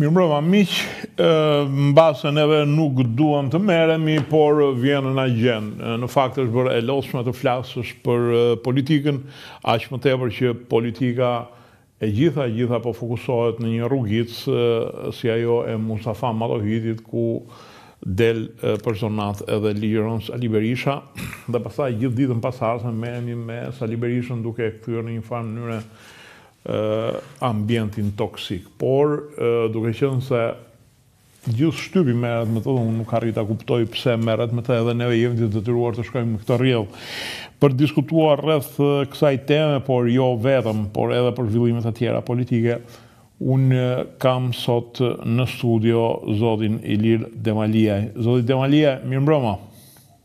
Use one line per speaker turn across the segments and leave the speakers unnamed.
Mirë mbrëma, miq, mbase neve nuk duam të merremi, por vjen na gjen. Në fakt është bërë e lodhshme të flasësh për politikën, aq më tepër që politika e gjitha e gjitha po fokusohet në një rrugicë si ajo e Mustafa Matohitit, ku del personazhi edhe ligjëron Sali Berisha, dhe pastaj gjithë ditën pasardhëse merremi me Sali Berishën duke e kthyer në një farë mënyre ambientin toksik. Por, duke qenë se gjithë shtypi merret me të dhe unë nuk arrij ta kuptoj pse merret me të edhe neve jemi të detyruar të shkojmë në këtë rrjedhë për të diskutuar rreth kësaj teme, por jo vetëm, por edhe për zhvillimet e tjera politike, unë kam sot në studio zotin Ilir Demalia. Zoti Demalia, mirëmbrëma!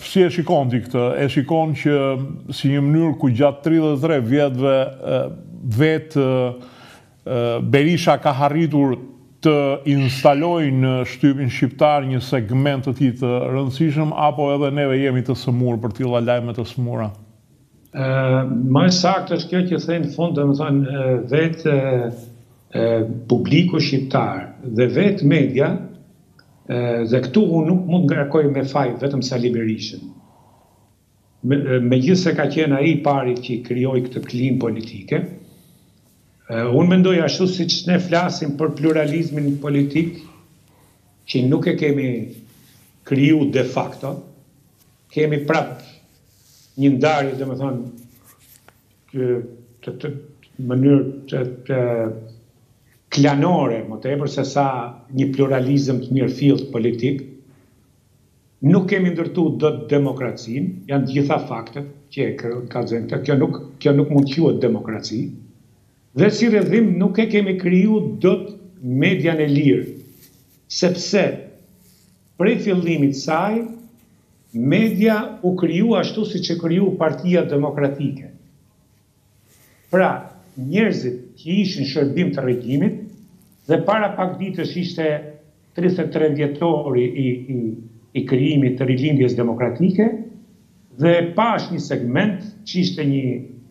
Si e shikon ti këtë? E shikon që si një mënyrë ku gjatë 33 vjetëve vetë Berisha ka harritur të instalojë në shtypin shqiptar një segment të tij të rëndësishëm apo edhe neve jemi të sëmurë për të tilla lajme të sëmura?
Më e saktë është kjo që the në fund, domethënë vetë publiku shqiptar dhe vetë media Dhe këtu unë nuk mund të ngarkoj me faj vetëm Sali Berishën, megjithëse ka qenë ai i pari që krijoi këtë klimë politike. Unë mendoj ashtu siç ne flasim për pluralizmin politik që nuk e kemi kriju de facto, kemi prapë një ndarje, domethënë, Ky të të mënyrë të të klanore më tepër se sa një pluralizëm të mirëfilltë politik. Nuk kemi ndërtu dot demokracinë, janë të gjitha faktet që e kallzojnë këtë, kjo nuk kjo nuk mund të quhet demokraci. Dhe si rrjedhim nuk e kemi kriju dot median e lirë, sepse prej fillimit të saj, Media u kriju ashtu siç e kriju Partia Demokratike. Pra, njerëzit që ishin në shërbim të regjimit dhe para pak ditësh ishte tridhjetë e tre vjetori i krijimit të Rilindjes Demokratike dhe pashë një segment që ishte një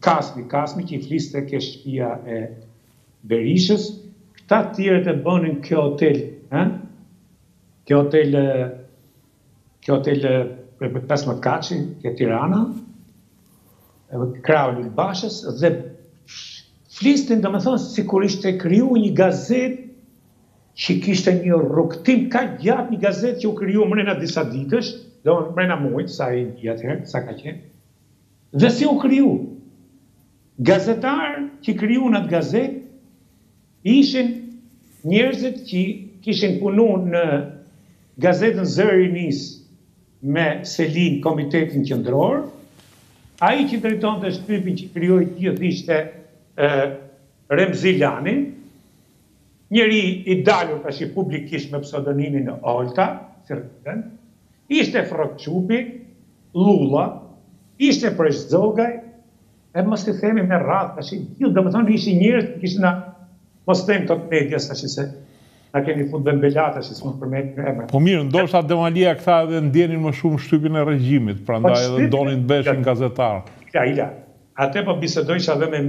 Kasmi Kasmi që i fliste ke shtëpia e Berishës, këta të tjerët e bënin ke hotel, ke hotel Ke hotel, ke pesëmbëdhjetëkatëshi, te Tirana, krah Lul Bashës dhe flisnin domethënë sikur ishte krijuar një gazetë që kishte një rrugëtim kaq të gjatë, një gazetë që u krijua mrena disa ditësh, domethënë mrena muajit, sa ai di atëherë, sa ka qenë. Dhe si u krijua. Gazetarë që krijuan atë gazetë, Ishin njerëzit që kishin punu në gazetën Zëri i Rinisë me seli në Komitetin Qendror. Ai që drejtonte shtypin që krijoi të gjithë ishte Remzi Lani, njeri i dalur tash publikisht me pseudonimin Olta, si rriten. Ishte Frrok Çupi, Llulla, ishte Preç Zogaj. E mos i themi me rradhë tash të gjithë, domethënë ishin njerëz që kishin na mos them këto të medias tash se na keni fut dhe në bela tash s'mund të përmendim emra.
Po mirë, ndoshta Demalia këta edhe ndjenin më shumë shtypin e regjimit, prandaj edhe donin të bëheshin gazetarë.
Ja, ja. Atë po bisedoisha dhe me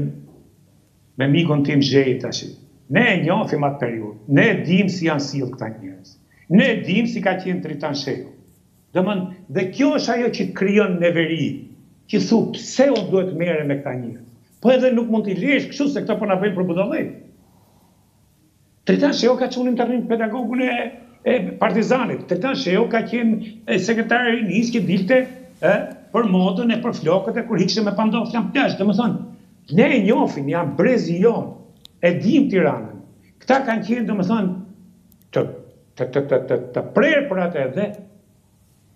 me mikun tim Zheji tash. Ne e njohim atë periudhë, ne e dimë si janë sjellë këta njerëz. Ne e dimë si ka qenë Tritan Shehu. Domon dhe kjo është ajo që krijon neveri, që thu pse unë duhet të merrem me këta njerëz. Po edhe nuk mund t'i lesh kështu se këto po na bëjnë për budallenj. Tritan Shehu ka çu në internim pedagogun e e Partizanit. Tritan Shehu ka qenë sekretar i Rinisë që dilte ë për modën e për flokët e kur ikshe me pantofla në plazh. Domethënë ne e njohim, janë brezi jonë. E dimë Tiranën. Këta kanë qenë domethënë të Të të të të të prerë për atë edhe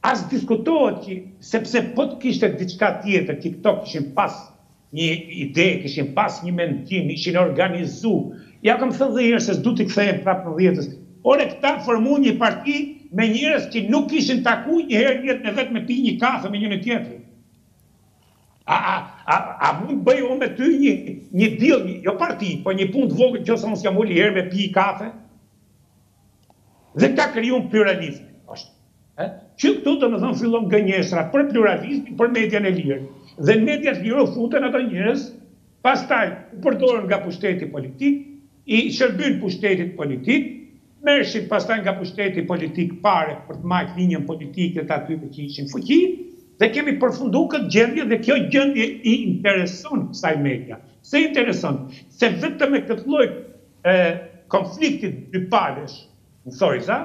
as diskutohet qi sepse po të kishte diçka tjetër te këta kishin pas një ide kishin pas një mendim ishin organizu jua kam thënë dhe një herë se s'du t'i kthehem prap në dhjetor ore këta formuan një parti me njerëz qi nuk kishin taku një herë në jetë me vet me pi një kafe me njëri tjetrin a a a a mund të bëj unë me ty një një dill një jo parti po një punë të vogël qoftë se unë s'jam ul një herë me pi kafe. Dhe këta krijuan pluralizmin, thoshte. Ëh? Që këtu domethënë fillon gënjeshtra për pluralizmin, për median e lirë. Dhe në media të lirë u futën ato njerëz, pastaj u përdorën nga pushteti politik, i shërbyn pushtetit politik, merrshin pastaj nga pushteti politik pare për të majt linjën politike të atyre që ishin n'fuqi, dhe kemi përfundu n'këtë gjendje dhe kjo gjendje i intereson kësaj media. Pse i intereson? Se vetëm me këtë lloj konfliktit dypalësh në thojza,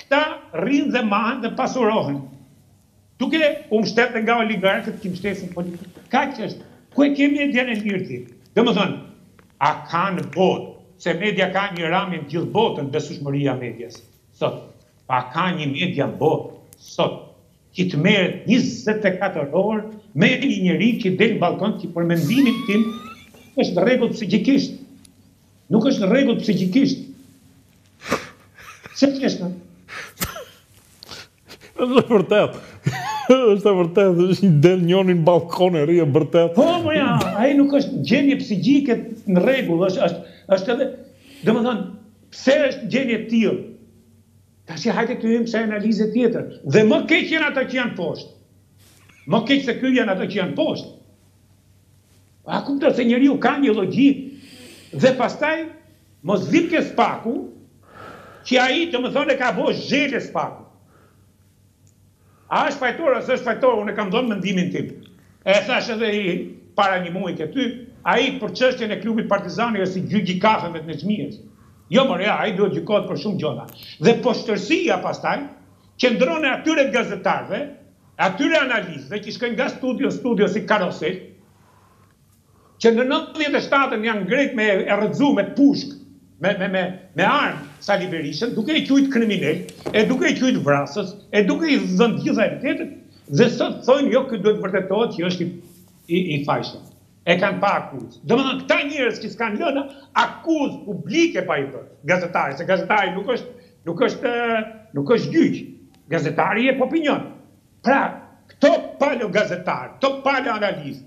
këta rrinë dhe mahen dhe pasurohen duke u mbështetë nga oligarkët që mbështesin politikën. Kaq është. Ku e ke median e lirë ti? Domethënë, a ka në botë, se media ka një ramje në gjithë botën besueshmëria e medias sot, po a ka një media në botë sot Që të merret njëzet e katër orë me një njeri që del në ballkon që për mendimin tim nuk është në rregull psikikisht. Nuk është në rregull psikikisht. Ç'flet më? Është
e vërtet. Është e vërtet, është një del njëri në ballkon e ri e vërtet.
Po, po ja, ai nuk është gjendje psikike në rregull, është është është edhe domethënë pse është gjendje të tillë? Tashi hajde të hymë kësaj analize tjetër. Dhe më keq janë ato që janë poshtë. Më keq se ky janë ato që janë poshtë. A kupton se njeriu ka një logjikë dhe pastaj m'u dhimbke SPAK-u që ai domethënë e ka bo zhele SPAK-un. A është fajtor a s'është fajtor, unë e kam dhënë mendimin tim. E thashë edhe para një muaji ke ty, ai për çështjen e klubit Partizani është si gjyq i kafeve të Nexhmijes. Jo more, ja, ai duhet gjykohet për shumë gjona. Dhe poshtërsia pastaj qëndron e atyre gazetarëve, e atyre analistëve që shkojnë nga studio në studio si karosel. Që në nëntëdhjetë e shtatën janë ngrit me e rrëzu me pushkë, me armë Sali Berishën, duke e quajt kriminel, e duke e quajt vrasës, e duke i dhënë të gjitha epitetet, dhe sot thojnë jo ky duhet të vërtetohet që është i fajshëm. E kanë pa akuzë. Domethënë këta njerëz që s'kanë lënë akuzë publike pa i bërë gazetari, se gazetari nuk është nuk është nuk është gjyq. Gazetari jep opinion. Pra, këto palo gazetarë, këto palo analistë,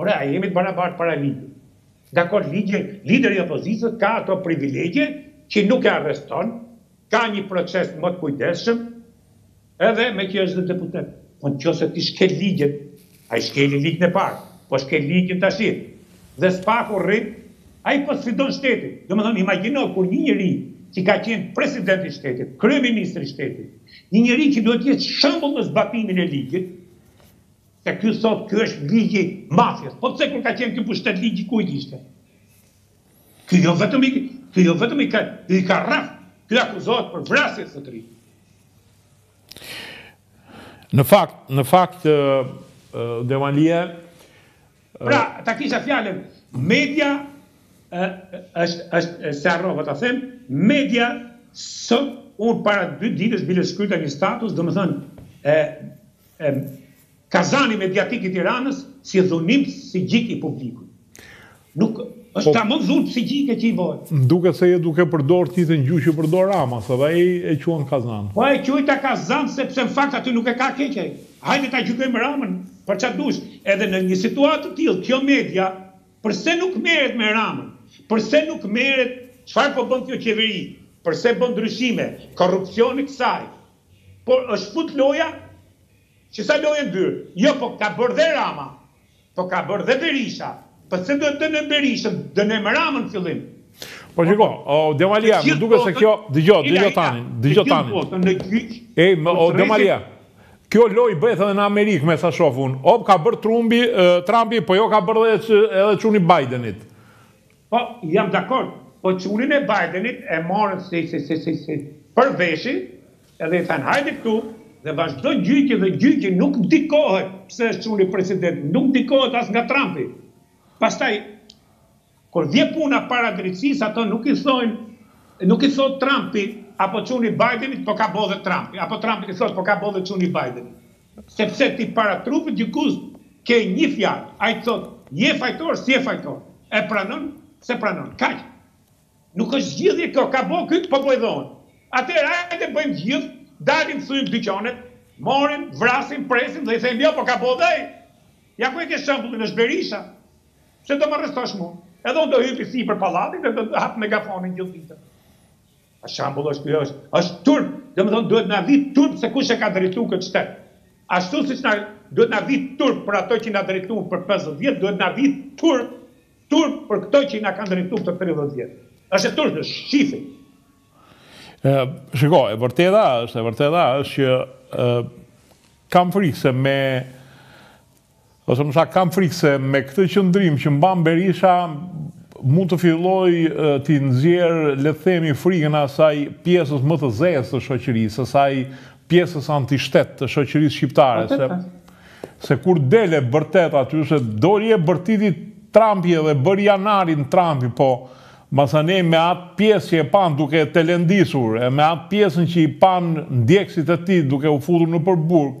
Ore, a jemi të barabartë para ligjit? Dakord, lideri i opozitës ka ato privilegje që nuk e arreston, ka një proces më të kujdesshëm, edhe meqë është dhe deputet. Po në qoftë se ti shkel ligjin, ai shkeli ligjin e parë, po shkel ligjin tashi, dhe SPAK-u rri, ai po sfidon shtetin. Domethënë, imagjino kur një njeri që ka qenë president i shtetit, kryeministër i shtetit, një njeri që duhet të jetë shembull në zbatimin e ligjit, Se ky thotë ky është ligji i mafies. Po pse kur ka qenë ky në pushtet ligji i kujt ishte? Ky jo vetëm i ky jo vetëm i ka ky i ka rraf. Ky akuzohet për vrasje zotëri.
Në fakt, në fakt Demalia
Pra, ta kisha fjalën, media është është se harrova ta them, media sot unë para dy ditësh bile shkruajta një status, domethënë E kazani mediatik i Tiranës si dhunim psikik i publikut. Nuk është ka më dhunë psikike që i bojnë.
Më duket se je duke përdorë të njëjtën gjuhë që përdor Rama, se dhe ai e quan kazan.
Po e quajta kazan sepse në fakt aty nuk e ka keq ai. Hajde ta gjykojmë Ramën për ça dush. Edhe në një situatë të tillë kjo media përse nuk merret me Ramën, përse nuk merret çfarë po bën kjo qeveri, përse bën ndryshime, korrupsioni i kësaj, Po është fut loja që sa lojë e ndyrë jo po ka bërë dhe Rama po ka bërë dhe Berisha po pse duhet dënojmë Berishën dënojmë Ramën në fillim.
Po shiko, o Demalia, më duket se kjo, dëgjo, dëgjo tani, dëgjo tani. Në gjyq. E, më o Demalia. Kjo lojë bëhet edhe në Amerikë me sa shoh unë. Op ka bërë Trumpi, Trumpi, po jo ka bërë edhe edhe çuni i Bidenit.
Po, jam dakord, po çunin e Bajdenit e morën si si si si si për veshi edhe i thanë hajde këtu dhe vazhdon gjyqi dhe gjyqi nuk ndikohet pse është çuni i presidentit, nuk ndikohet as nga Trampi. Pastaj kur vjen puna para drejtësisë ato nuk i thonë nuk i thotë Trampi apo çuni i Bajdenit po ka bo dhe Trampi, apo Trampi i thotë po ka bo dhe çuni i Bajdenit. Sepse ti para trupit gjykues ke nji fjalë, ai të thotë, je fajtor, s'je fajtor, e pranon, s'e pranon, kaq. Nuk është zgjidhje kjo, ka bo ky, po boj dhe unë. Atëherë hajde bëjmë gjithë, dalim thyjmë dyqanet, marrim, vrasim, presim dhe i themi, jo po ka bo dhe ai. Ja ku e ke shëmbullin, është Berisha. Pse do më arrestosh mu? Edhe unë do hypi sipër pallatit dhe do hap megafonin gjithë ditën. Për shembull është ky është është turp, domethënë duhet na vijë turp se kush e ka drejtu këtë shtet. Ashtu siç na duhet na vijë turp për ato që na drejtuan për pesëdhjetë vjet, duhet na vijë turp turp për këto që na kanë drejtu këto tridhjetë vjet. Është turp, është shqifi.
Ë, shiko, e vërteta është, e vërteta është që ë kam frikë se me Ose më saktë kam frikë se me këtë qëndrim që mban Berisha mund të fillojë t'i nxjerrë, le të themi, frikën asaj pjesës më të zezë të shoqërisë, asaj pjesës antishtet të shoqërisë shqiptare, se se kur del e bërtet aty, se doli e bërtiti Trumpi edhe bëri janarin Trumpi, po masanej me atë pjesë që e panë duke e telendisur, e me atë pjesën që i panë ndjekësit e tij duke u futur
nëpër burg,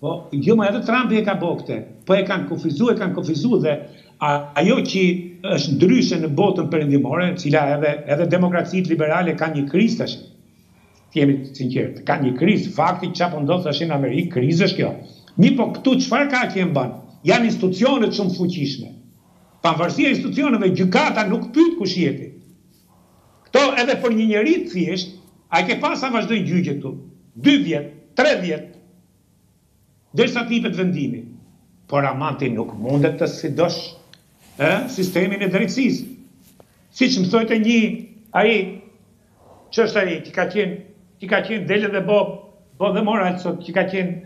Po
jo, më edhe Trampi e ka bo këte, po e kan kufizu e kan kufizu dhe ajo që është ndryshe në botën perëndimore e cila edhe edhe demokracitë liberale kan një krizë, të jemi të sinqertë kan një krizë fakti ça po ndodh tashi në Amerikë krizë është kjo mirëpo këtu çfarë ka që e mban janë institucionet shumë të fuqishme pavarësia e institucioneve gjykata nuk pyet kush je ti Këto edhe për një njeri të thjeshtë, a e ke parë sa vazhdojnë gjyqe këtu? Dy vjet, tre vjet derisa të ipet vendimi. Por aman ti nuk mundet të sfidosh ë sistemin e drejtësisë. Siç më thojte nji ai ç'është ai që ka qenë që ka qenë dele dhe bo bo dhe moral, që ka qenë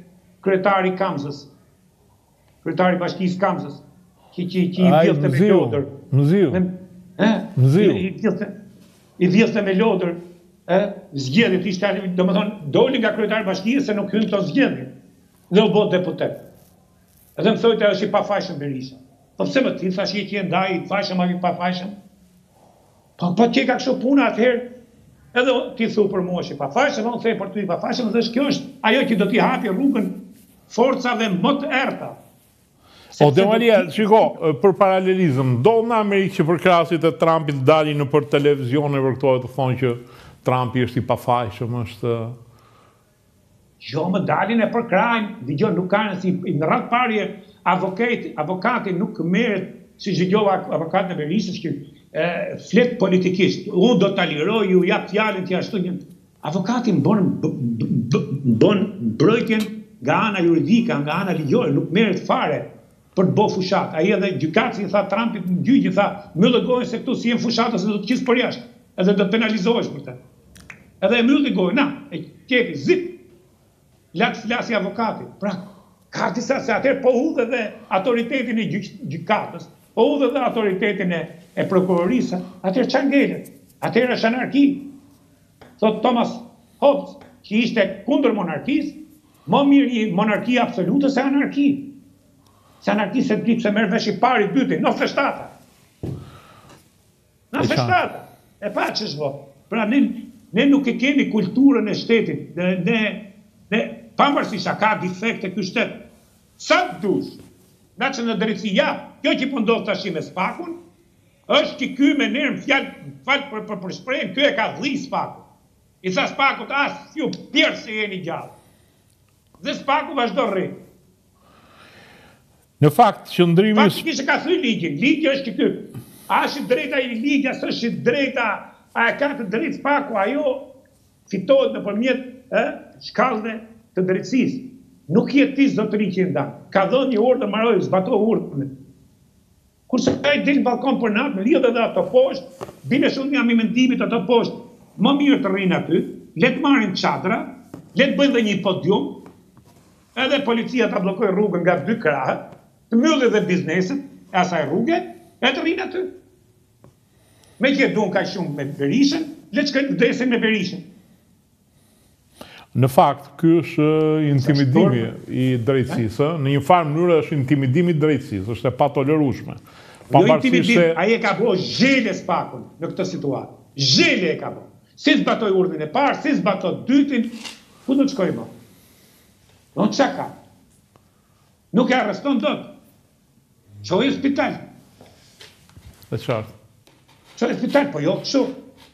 kryetar i Kamzës. Kryetar i bashkisë Kamzës që që që i vjedhte me lodër.
Mziu.
Mziu. I vjedhte. I vjedhte me lodër zgjedhjet, ishte, domethënë, doli nga kryetar i bashkisë se nuk hynte në zgjedhje. Dhe u bo deputet. Edhe më thojte është i pafajshëm Berisha. Po pse more ti, i thashë, ti e ndan i fajshëm apo i pafajshëm? Po po e ka kështu puna atëherë edhe ti thu për mua që i pafajshëm, unë them për ty i pafajshëm, dhe kjo është ajo që do t'i hapi rrugën forcave më të errëta.
O Demalia, shiko, për paralelizëm, ndodh në Amerikë që përkrahësit e Trumpit dalin nëpër televizione për këto e të thonë që Trumpi është i pafajshëm, është
Jo mo, dalin e përkrahin dëgjo nuk ka rëndësi në radhë parë avokati avokati nuk merret siç dëgjova avokatin e Berishës që flet politikisht unë do ta liroj ju jap fjalën që ashtu një avokati bën bën mbrojtjen nga ana juridike nga ana ligjore nuk merret fare për të bo fushatë, ai edhe gjykatësi i tha Trumpit në gjyq i tha, mbylle gojën se këtu s'je në fushatë ose do të qis përjashta, edhe do penalizohesh për të. Edhe e mbylli gojën, na, e qepi, zip! Le të flasi avokati. Pra, ka disa se atëherë po hodhe dhe autoritetin e gjykatës, po hodhe dhe autoritetin e prokurorisë, atëherë ça ngelet? Atëherë është anarki. Thotë Thomas Hobbes, që ishte kundër monarkisë, Më mirë një monarki absolute se anarki. Se anarki s'e merr vesh i pari të dytin, në feshtata. Në feshtata. E pa ç'u bo. Pra ne, ne nuk e kemi kulturën e shtetit. Ne, ne, ne pavarësisht sa ka difekte ky shtet. Sa të dush. Nga që në drejtësi, ja, kjo që po ndodh tashi me SPAK-un, është që ky me nder me fjalë, falë për, për, për shprehjen, ky e ka dhi SPAK-un. I tha Spakut as ju pjerdh se jeni gjallë. Dhe Spaku vazhdo rri.
Në fakt, qëndrimi...
Fakti ky s'ka thuj ligji, ligji është që ky. A është i drejtë ai ligj, a është i drejta, a e ka të drejtë Spaku, ajo fitohet nëpërmjet shkallëve të drejtësisë. Nuk je ti zotëri që i ndan. Ka dhënë një urdhër maroi, zbato urdhrin. Kurse ai del në ballkon për natë, mblidhen edhe ato poshtë, bile unë jam i mendimit ato poshtë më mirë të rrinë aty, le të marrin çadra, le të bëjnë dhe një podium, edhe policia ta bllokojë rrugën nga dy krahët, të mbyllin dhe bizneset e asaj rruge, e të rrinë aty. Meqë e duan kaq shumë me Berishën, le të shkojnë të vdesin me Berishën.
Në fakt, ky është intimidimi i drejtësisë, në një farë mënyre është intimidim i drejtësisë, është e patolerueshme.
Jo intimidim, ai e ka bo zhele SPAK-un në këtë situatë. Zhele e ka bo. S'i zbatoi urdhrin e parë, s'i zbaton të dytin, ku do të shkojë më? Çka ka? Nuk e arreston dot. Çoje spital.
E qartë.
Çoje spital, po jo kështu.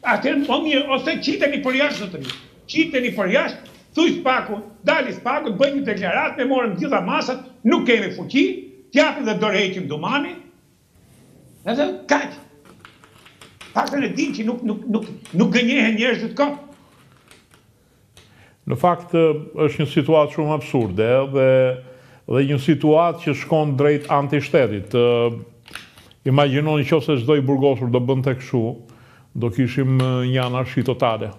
Atëherë, o mirë, ose qiteni përjashtë, zotëri. Qiteni përjashtë, thuj spaku, të dali spaku, të bëj një deklaratë, ne morëm gjitha masat, nuk kemi fuqi, t'japi dhe dorëheqjen Dumani, edhe kaq. Paktën e dimë që nuk, nuk, nuk, nuk gënjehen njerëzit kot.
Në fakt, është një situatë shumë absurde dhe dhe një situatë që shkon drejt antishtetit. Imagjino në qoftë se çdo i burgosur do bënte kështu, do kishim një anarshi totale.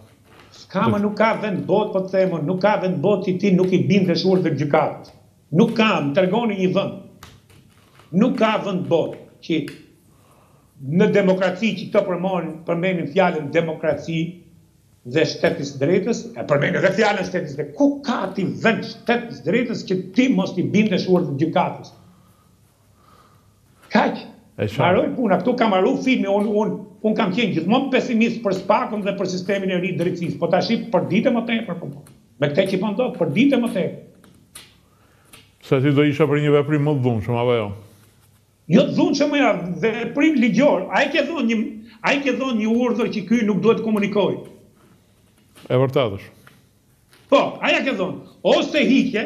S'ka, nuk ka vend n'botë po të them unë nuk ka vend n'botë që ti nuk i bindesh urdhrit gjykatës. Nuk ka, më tregoni një vend. Nuk ka vend n'botë që në demokraci që këto përmendin fjalën demokraci, dhe shtet i së drejtës, e përmendin edhe fjalën shtet i së drejtës, ku ka ti vend shtet i së drejtës që ti mos t'i bindesh urdhrit të gjykatës. Kaq. Mbaroi puna, këtu ka mbaru filmi, unë unë unë kam qenë gjithmonë pesimist për SPAK-un dhe për sistemin e ri të drejtësisë, po tash për ditë më tepër po po. Me këtë që po ndodh për ditë më tepër.
Se ti do ishe për një veprim më të dhunshëm apo jo?
Jo të dhunshëm, ja veprim ligjor. A i ke dhënë një a i ke dhënë një urdhër që ky nuk duhet të komunikojë.
E vërtetë është.
Po, a ja ke dhënë. Ose hiqe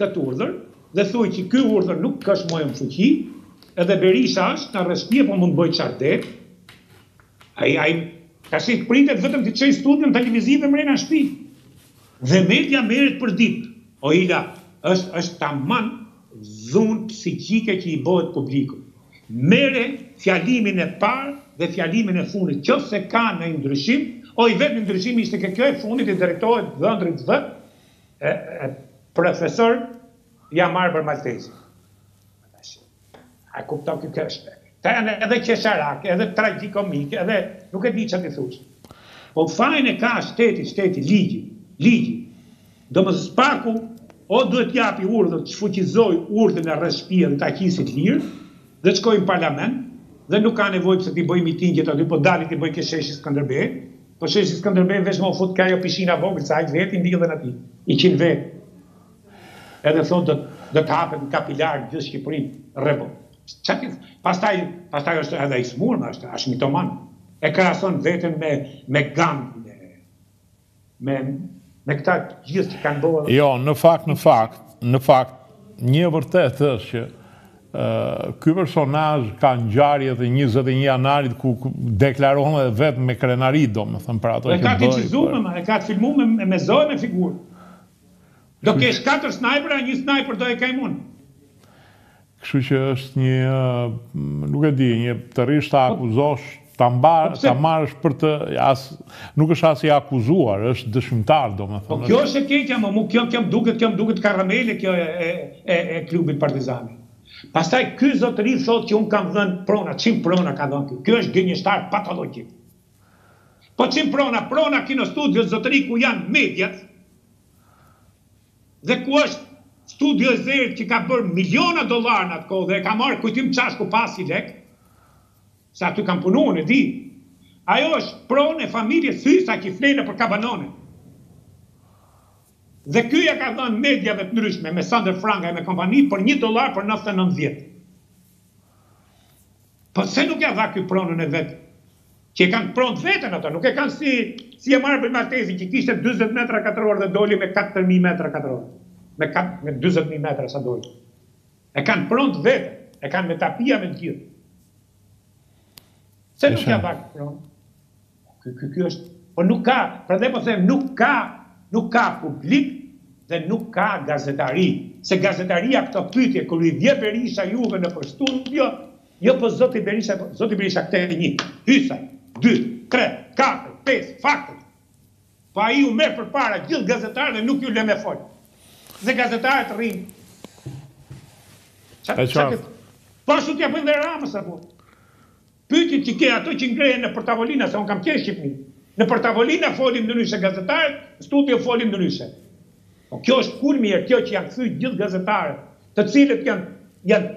këtë urdhër dhe thuaj që ky urdhër nuk është më në fuqi, edhe Berisha është në arrest shtëpie po mund të bëjë çfarë të dojë. Ai ai tash pritet vetëm të çojë studion televizive mrena në shtëpi. Dhe media merret përditë. O Ila, është është tamam dhunë psiqike që i bëhet publikut. Merre fjalimin e parë dhe fjalimin e fundit, qofse ka ndonjë ndryshim, o i vetmi ndryshim ishte ke kjo e fundit i drejtohet dhëndrit dhe e e profesor Jamarbër Maltezi. A e kupton ti kjo është? Ka janë edhe qesharak, edhe tragjikomik, edhe nuk e di çfarë t'i thuash. Po fajin e ka shteti, shteti, ligji, ligji. Domethënë SPAK-u o duhet të japi urdhër, të shfuqizoj urdhrin e arrestit shtëpiak dhe ta qesi të lirë, dhe të shkojë në parlament, dhe nuk ka nevojë pse t'i bëjë mitingjet aty, po dali t'i bëjë ke sheshi Skënderbej, po sheshi Skënderbej veç me u fut ke ajo pishina vogël se aq vetë i mblidhen atij, njëqind vetë. Edhe thotë do do të hapet në kapilar në gjithë Shqipërinë rregull. Çka ti pastaj pastaj është edhe i smur, është është mitoman. E krahason veten me me Gandhi me me me këta të gjithë që kanë bërë.
Jo, në fakt në fakt në fakt një e vërtetë është që ky personazh ka ngjarjet e 21 janarit ku deklaron edhe vetë me krenari, domethënë për ato
që bëri. E ka të incizuar, e ka të filmuar me me zë me figurë. Do kesh katër snajpera një snajper do e kem unë.
Kështu që është një nuk e di, një të rrish ta akuzosh, ta mbar, po ta marrësh për të as nuk është as i akuzuar, është dëshmitar domethënë.
Po kjo është e keqja mu kjo, kjo më duket, kjo më duket karamele kjo e e e, e klubit Partizani. Pastaj ky zotëri thotë që un kam dhën prona, çin prona ka dhën ky. Ky është gënjeshtar patologjik. Po çin prona prona Kinostudio zotëri ku janë mediat dhe ku është studio e zërit që ka bërë miliona dollarë në atë kohë dhe e ka marrë Kujtim Çashku pa asnjë lek se aty kam punu unë e di ajo është pronë e familjes Hysa që fle nëpër kabanone dhe ky ja ka dhënë mediave të ndryshme me Sandër Frangaj e me kompani për një dollar për nëntëdhjetë e nëntë Po pse nuk ja dha ky pronën e vet që e kan pront veten ata nuk e kan si si Jamarbër Maltezi që kishte dyzet metra katror dhe doli me katër mijë metra katror me kat me dyzet mijë metra sa doli e kan pront veten e kan me tapija me të gjithë pse nuk ja dha ky pronë Ky ky ky është po nuk ka, prandaj po them nuk ka nuk ka publik dhe nuk ka gazetari, se gazetaria këto pyetje kur ju vje Berisha juve nëpër studio, jo po zoti Berisha po zoti Berisha këte një, Hysaj, dy, tre, katër, pesë, faktet, po ai u merr përpara gjithë gazetarëve nuk ju lë me fol. Dhe gazetarët rrinë.
E qartë.
Po ashtu t'ja bëjnë dhe Ramës apo? Pyetjet që ke ato që ngrehen nëpër tavolina se unë kam qenë Shqipni. Nëpër tavolina folim ndryshe gazetarët, studio folim ndryshe. Po kjo është kulmi e kjo që janë kthy gjithë gazetarët, të cilët janë janë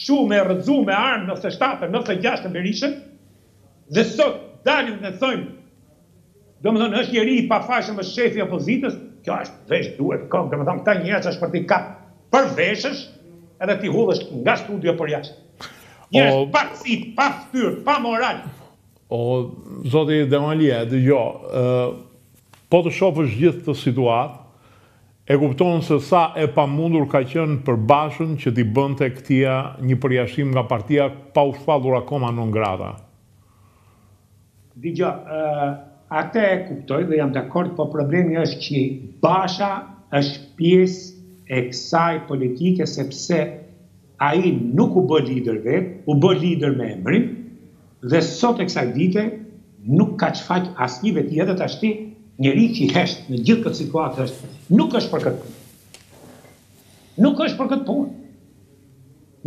çu me rrëxu me armë nëntëdhjetë e shtatën, nëntëdhjetë e gjashtën Berishën dhe sot dalin dhe thonë Domethënë është njeri i pafajshëm është shefi i opozitës, kjo është vësh duart kokë domethënë këta njerëz është për ti kap për veshësh edhe ti hudhësh nga studio për jashtë njerëz pa ksi pa fytyrë pa moral.
O zoti Demalia dëgjo ë po të shofësh gjithë këtë situatë e kupton se sa e pamundur ka qenë për Bashën që ti bënte këtij një përjashtim nga partia pa u shpallur akoma non grata.
Dgjoj, atë e kuptoj dhe jam dakord, po problemi është që Basha është pjesë e kësaj politike sepse ai nuk u bë lider vetë, u bë lider me emërim dhe sot e kësaj dite nuk ka çfaq asnjë veti edhe tashti njeri që hesht në gjithë këtë situatë është nuk është për këtë punë. Nuk është për këtë punë.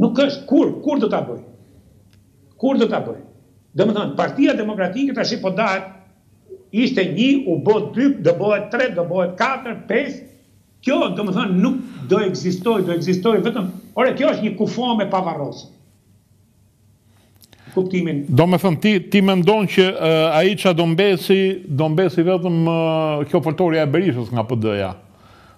Nuk është kur kur do ta bëjë. Kur do ta bëjë? Domethënë Partia Demokratike tashti po dahet ishte një u bë dy do bëhet tre do bëhet katër pesë kjo domethënë nuk do ekzistojë do ekzistojë vetëm ore kjo është një kufomë e
pavarrosur kuptimin. Domethënë ti ti mendon që ai ça do mbesi do mbesi vetëm kjo foltorja e Berishës nga PD-ja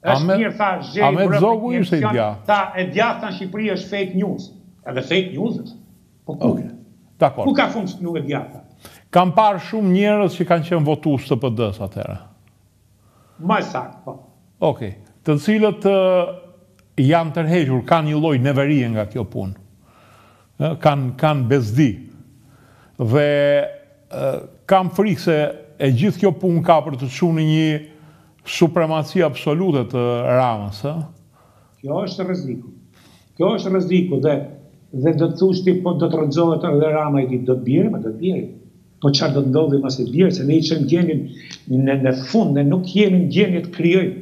Është mirë tha
zgjeri mbrëmë në emision
tha e djathta në Shqipëri është fake news edhe fake news është po ku
dakord
ku ka funksionu e djathta
kam parë shumë njerëz që kanë qenë votues të PD-s atëherë
më saktë po
ok të cilët janë tërhequr kanë një lloj neverie nga kjo punë kanë kanë bezdi dhe kam frikë se e gjithë kjo punë ka për të çu në një Supremaci absolute të Ramës, ë?
Kjo është rreziku. Kjo është rreziku dhe dhe do të thosh ti po do të rrëzohet edhe Rama i ditë, do të bjerë, po do të bjerë. Po çfarë do të ndodhi mbasi të bjerë, se ne i çojmë gjendjen në në fund, ne nuk jemi në gjendje të krijojmë.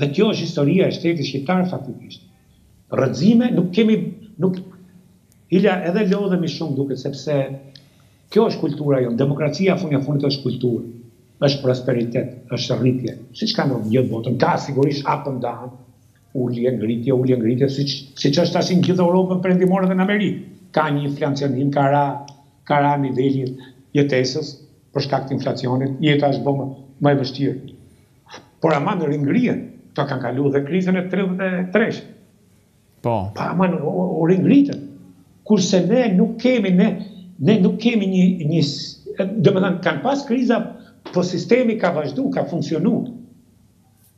Dhe kjo është historia e shtetit shqiptar faktikisht. Rrëzime nuk kemi nuk Hila edhe lodhemi shumë duke sepse Kjo është kultura jonë. Demokracia fundja fundit është kulturë, është prosperitet, është rritje, siç ka në gjithë botën. Ka sigurisht up and down, ulje, ngritje, ulje, ngritje, siç siç është tash në gjithë Europën Perëndimore dhe në Amerikë. Ka një inflancionim, ka ra ka ra niveli i jetesës për shkak të inflacionit, jeta është bo më më e vështirë. Por ama ringrihen, këta kanë kalu dhe krizën e tridhjetë e treshit.
Po.
Pa ama u ringritën. Kurse ne nuk kemi ne ne nuk kemi një një domethënë kanë pas kriza, po sistemi ka vazhdu, ka funksionu.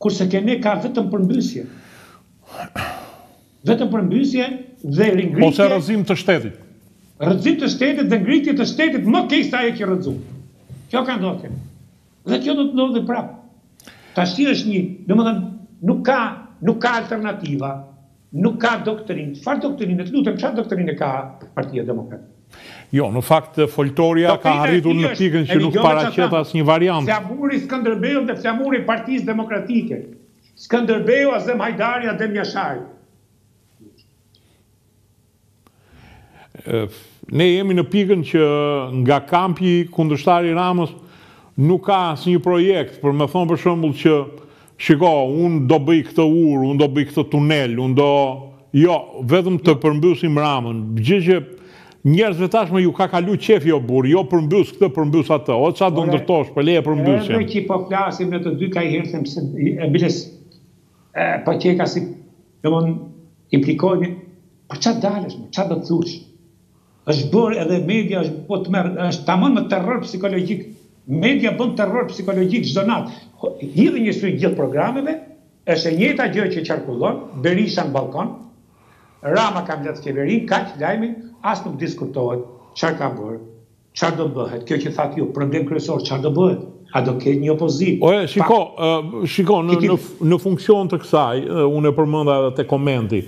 Kurse ke ne ka vetëm përmbysje. Vetëm përmbysje dhe ringritje.
Ose rrëzim të shtetit.
Rrëzim të shtetit dhe ngritje të shtetit më keq se ajo që rrëzum. Kjo ka ndodhur. Dhe kjo do të ndodhë prapë. Tashi është një, domethënë nuk ka nuk ka alternativa, nuk ka doktrinë. Çfarë doktrine, të lutem, çfarë doktrine ka Partia Demokratike?
Jo, në fakt foltorja ka arritur në pikën që nuk paraqet asnjë variant.
Flamuri i Skënderbeut dhe flamuri i Partisë Demokratike. Skënderbeu, Azem Hajdari, Adem Jashari.
Ne jemi në pikën që nga kampi kundërshtar i Ramës nuk ka asnjë projekt, për me thonë për shembull që shiko, unë do bëj këtë urë, unë do bëj këtë tunel, unë do jo, vetëm të përmbysim Ramën. Gjë që njerëzve tashmë ju ka kalu qejfi o burrë, jo përmbys këtë, përmbys atë, o ça do ndërtosh, po leje përmbysjen.
Edhe që po flasim në të dy ka i herë them se e biles po qeka si Domthon implikojnë po ça dalësh më, ça do të thuash? Është bërë edhe media është po tamam më terror psikologjik. Media bën terror psikologjik çdo natë. Hidhi një sy gjithë programeve, është e njëjta gjë që qarkullon, Berisha në ballkon, Rama ka mbledh qeverinë, kaq lajmi, as nuk diskutohet çfarë ka bërë. Çfarë do bëhet? Kjo që thatë ju, problem kryesor, çfarë do bëhet? A do ketë një opozitë?
Ore, shiko, shiko, në funksion të kësaj, unë e përmenda edhe te komenti,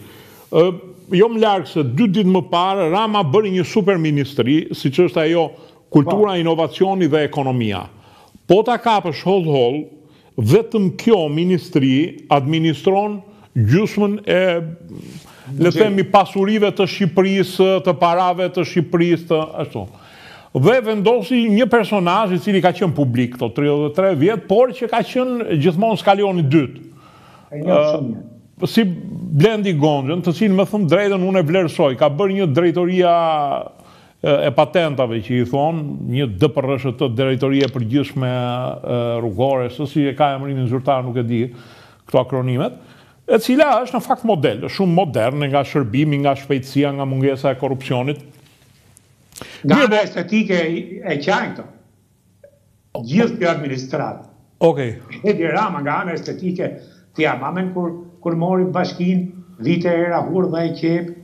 jo më larg se dy ditë më parë, Rama bëri një super ministri, siç është ajo Kultura, Inovacioni dhe Ekonomia. Po ta kapësh hollë-hollë, Vetëm kjo ministri administron gjysmën e le të themi pasurive të Shqipërisë, të parave të Shqipërisë, të ashtu. Dhe vendosi një personazh i cili ka qenë publik këto tridhjetë e tre vjet, por që ka qenë gjithmonë skalioni i dytë.
E njoh shumë mirë.
Si Blendi Gonxhën, të cilin me thënë drejtën unë e vlerësoj, ka bërë një drejtoria e patentave që i thonë, një DPRSHT, Drejtori e Përgjithshme Rrugore, se si e ka emërimin zyrtar nuk e di këto akronimet, e cila është në fakt model, është shumë modern nga shërbimi, nga shpejtësia, nga mungesa e korrupsionit.
Nga ana estetike e qajnë këto. Gjithë kjo administratë.
Okej.
Edi Rama nga ana estetike t'ja mamën kur kur mori bashkinë vinte era hurdha e qepë.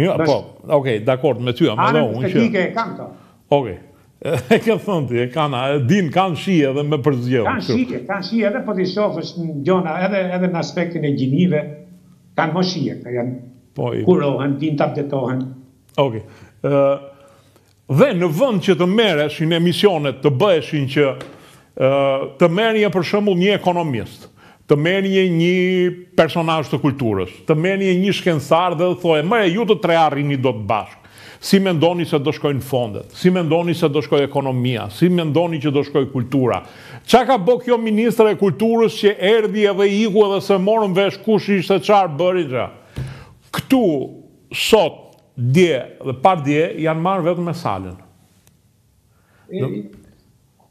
Mirë, po, okay, dakord me ty, ama
do unë që. e kam këto.
Okej. E ke thënë ti, e kanë, e din, kanë shije edhe me përzgjedhë.
Kanë shije, kanë shije edhe po t'i shofësh në gjona, edhe, edhe në aspektin e gjinive, kanë më shije këta, janë, po, kurohen, din të apdejtohen.
Oke, Dhe në vend që të merreshin emisionet të bëheshin që të merrje për shembull një ekonomist, të merrje një personazh të kulturës, të merrje një shkencëtar dhe të thoje, more ju të tre arrini dot bashkë. Si mendoni se do shkojnë fondet? Si mendoni se do shkojë ekonomia? Si mendoni që do shkojë kultura? Ça ka bo kjo ministre e kulturës që erdhi edhe iku edhe s'e morën vesh kush ishte çfarë bëri çka? Këtu sot Dje dhe pardje janë marrë vetëm me Salën.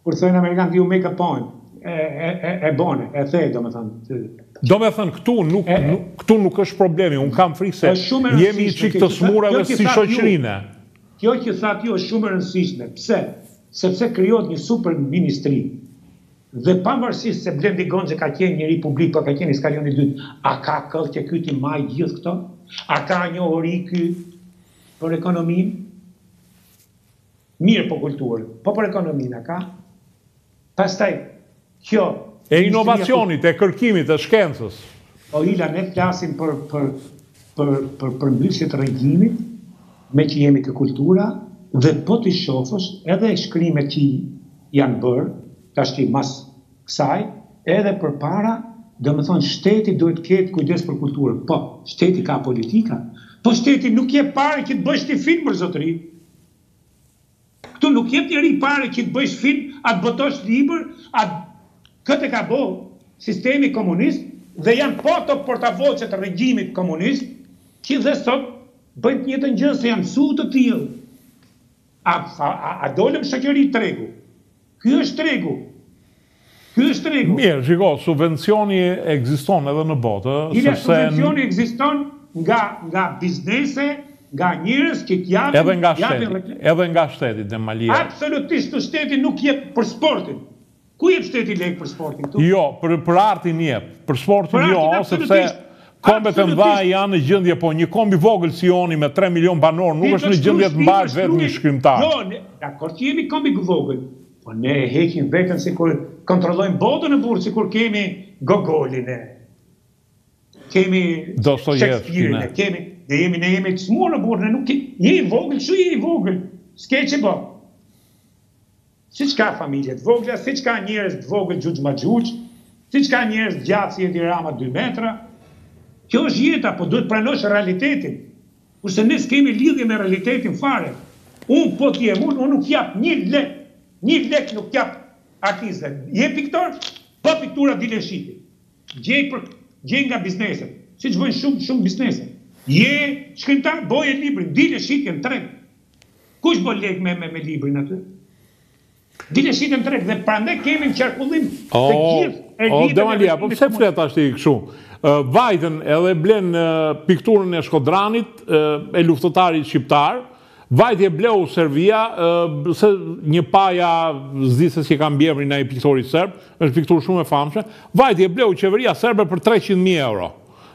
Kur thonë amerikanët you make a point, e bone, e
the, domethënë. Domethënë këtu nuk këtu nuk është problemi, unë kam frikë se jemi një çik të sëmurë dhe si shoqëri ne.
Kjo që thatë ju është shumë e rëndësishme. Pse? Sepse krijohet një super ministri. Dhe pavarësisht se Blendi Gonxhe ka qenë njeri publik po ka qenë i skalionit dytë, a ka këllqe ky t'i majë gjithë këto? A ka njohuri ky për ekonominë? Mirë për kulturën, po për ekonominë a ka? Pastaj kjo
e inovacionit, e kërkimit, e shkencës.
O Ila ne flasim për për për për përmbysje të regjimit, meqë jemi te kultura dhe po t'i shofësh edhe shkrimet që janë bërë tashti mas kësaj, edhe përpara, domethënë shteti duhet të ketë kujdes për kulturën. Po, shteti ka politika, po shteti nuk jep pare që të bësh ti film për zotëri. Këtu nuk jep njeri pare që të bëjsh film a të botosh libër ë kët e ka bo sistemi komunist dhe jan po ato portavoçe të regjimit komunist qi dhe sot bëjn të njëjtën gjë se jan msu të tillë a dolëm shoqëri tregu Ky është tregu. Ky është tregu.
Mirë, shiko, subvencioni ekziston edhe në botë,
ëh, sepse Ila subvencioni ekziston nga nga biznese, nga njerëz që të japin,
edhe nga shteti, edhe nga shteti de Malia.
Absolutisht, shteti nuk jep për sportin. Ku jep shteti lekë për sportin këtu?
Jo, për për artin jep. Për sportin jo, sepse Kombet e mëdha janë në gjendje, po një komb i vogël si joni me 3 milionë banorë nuk është në gjendje të mbajë vetë një shkrimtar.
Jo, ne, dakord që jemi komb i vogël, po ne e heqim veten sikur kontrollojmë botën, mo burrë, sikur kemi Gogolin e kemi Shekspirin e kemi, ne jemi ne jemi të sëmurë, mo burrë, ne nuk jemi të vegjël, kështu jemi të vegjël. S'ke ç'i bën. Siç ka familje të vogla, siç ka njerëz të vogël xhuxhmaxhuxh, siç ka njerëz gjatë si Edi Rama dy metra. Kjo është jeta, po duhet të pranosh realitetin. Kurse ne s'kemi lidhje me realitetin fare. Unë po të jem unë, unë nuk jap një lek, një lek nuk i jap artistëve. Je piktor? Bëj piktura dil e shiti. Gjej për, gjej nga bizneset, siç bëjnë shumë, shumë biznese. Je shkrimtar? Boje librin, dil e shite në treg. Kush bën lek me me librin aty? Dil e shite në treg dhe prandaj kemi në qarkullim
të gjithë e O Demalia, po pse flet tash ti kështu? Vajtën edhe blen pikturën e Shkodranit, e luftëtarit shqiptar. Vajti e bleu Serbia, se një Paja s'di se ç'e ka mbiemrin ai piktori serb, është pikturë shumë e famshme. Vajti e bleu qeveria serbe për 300.000 euro.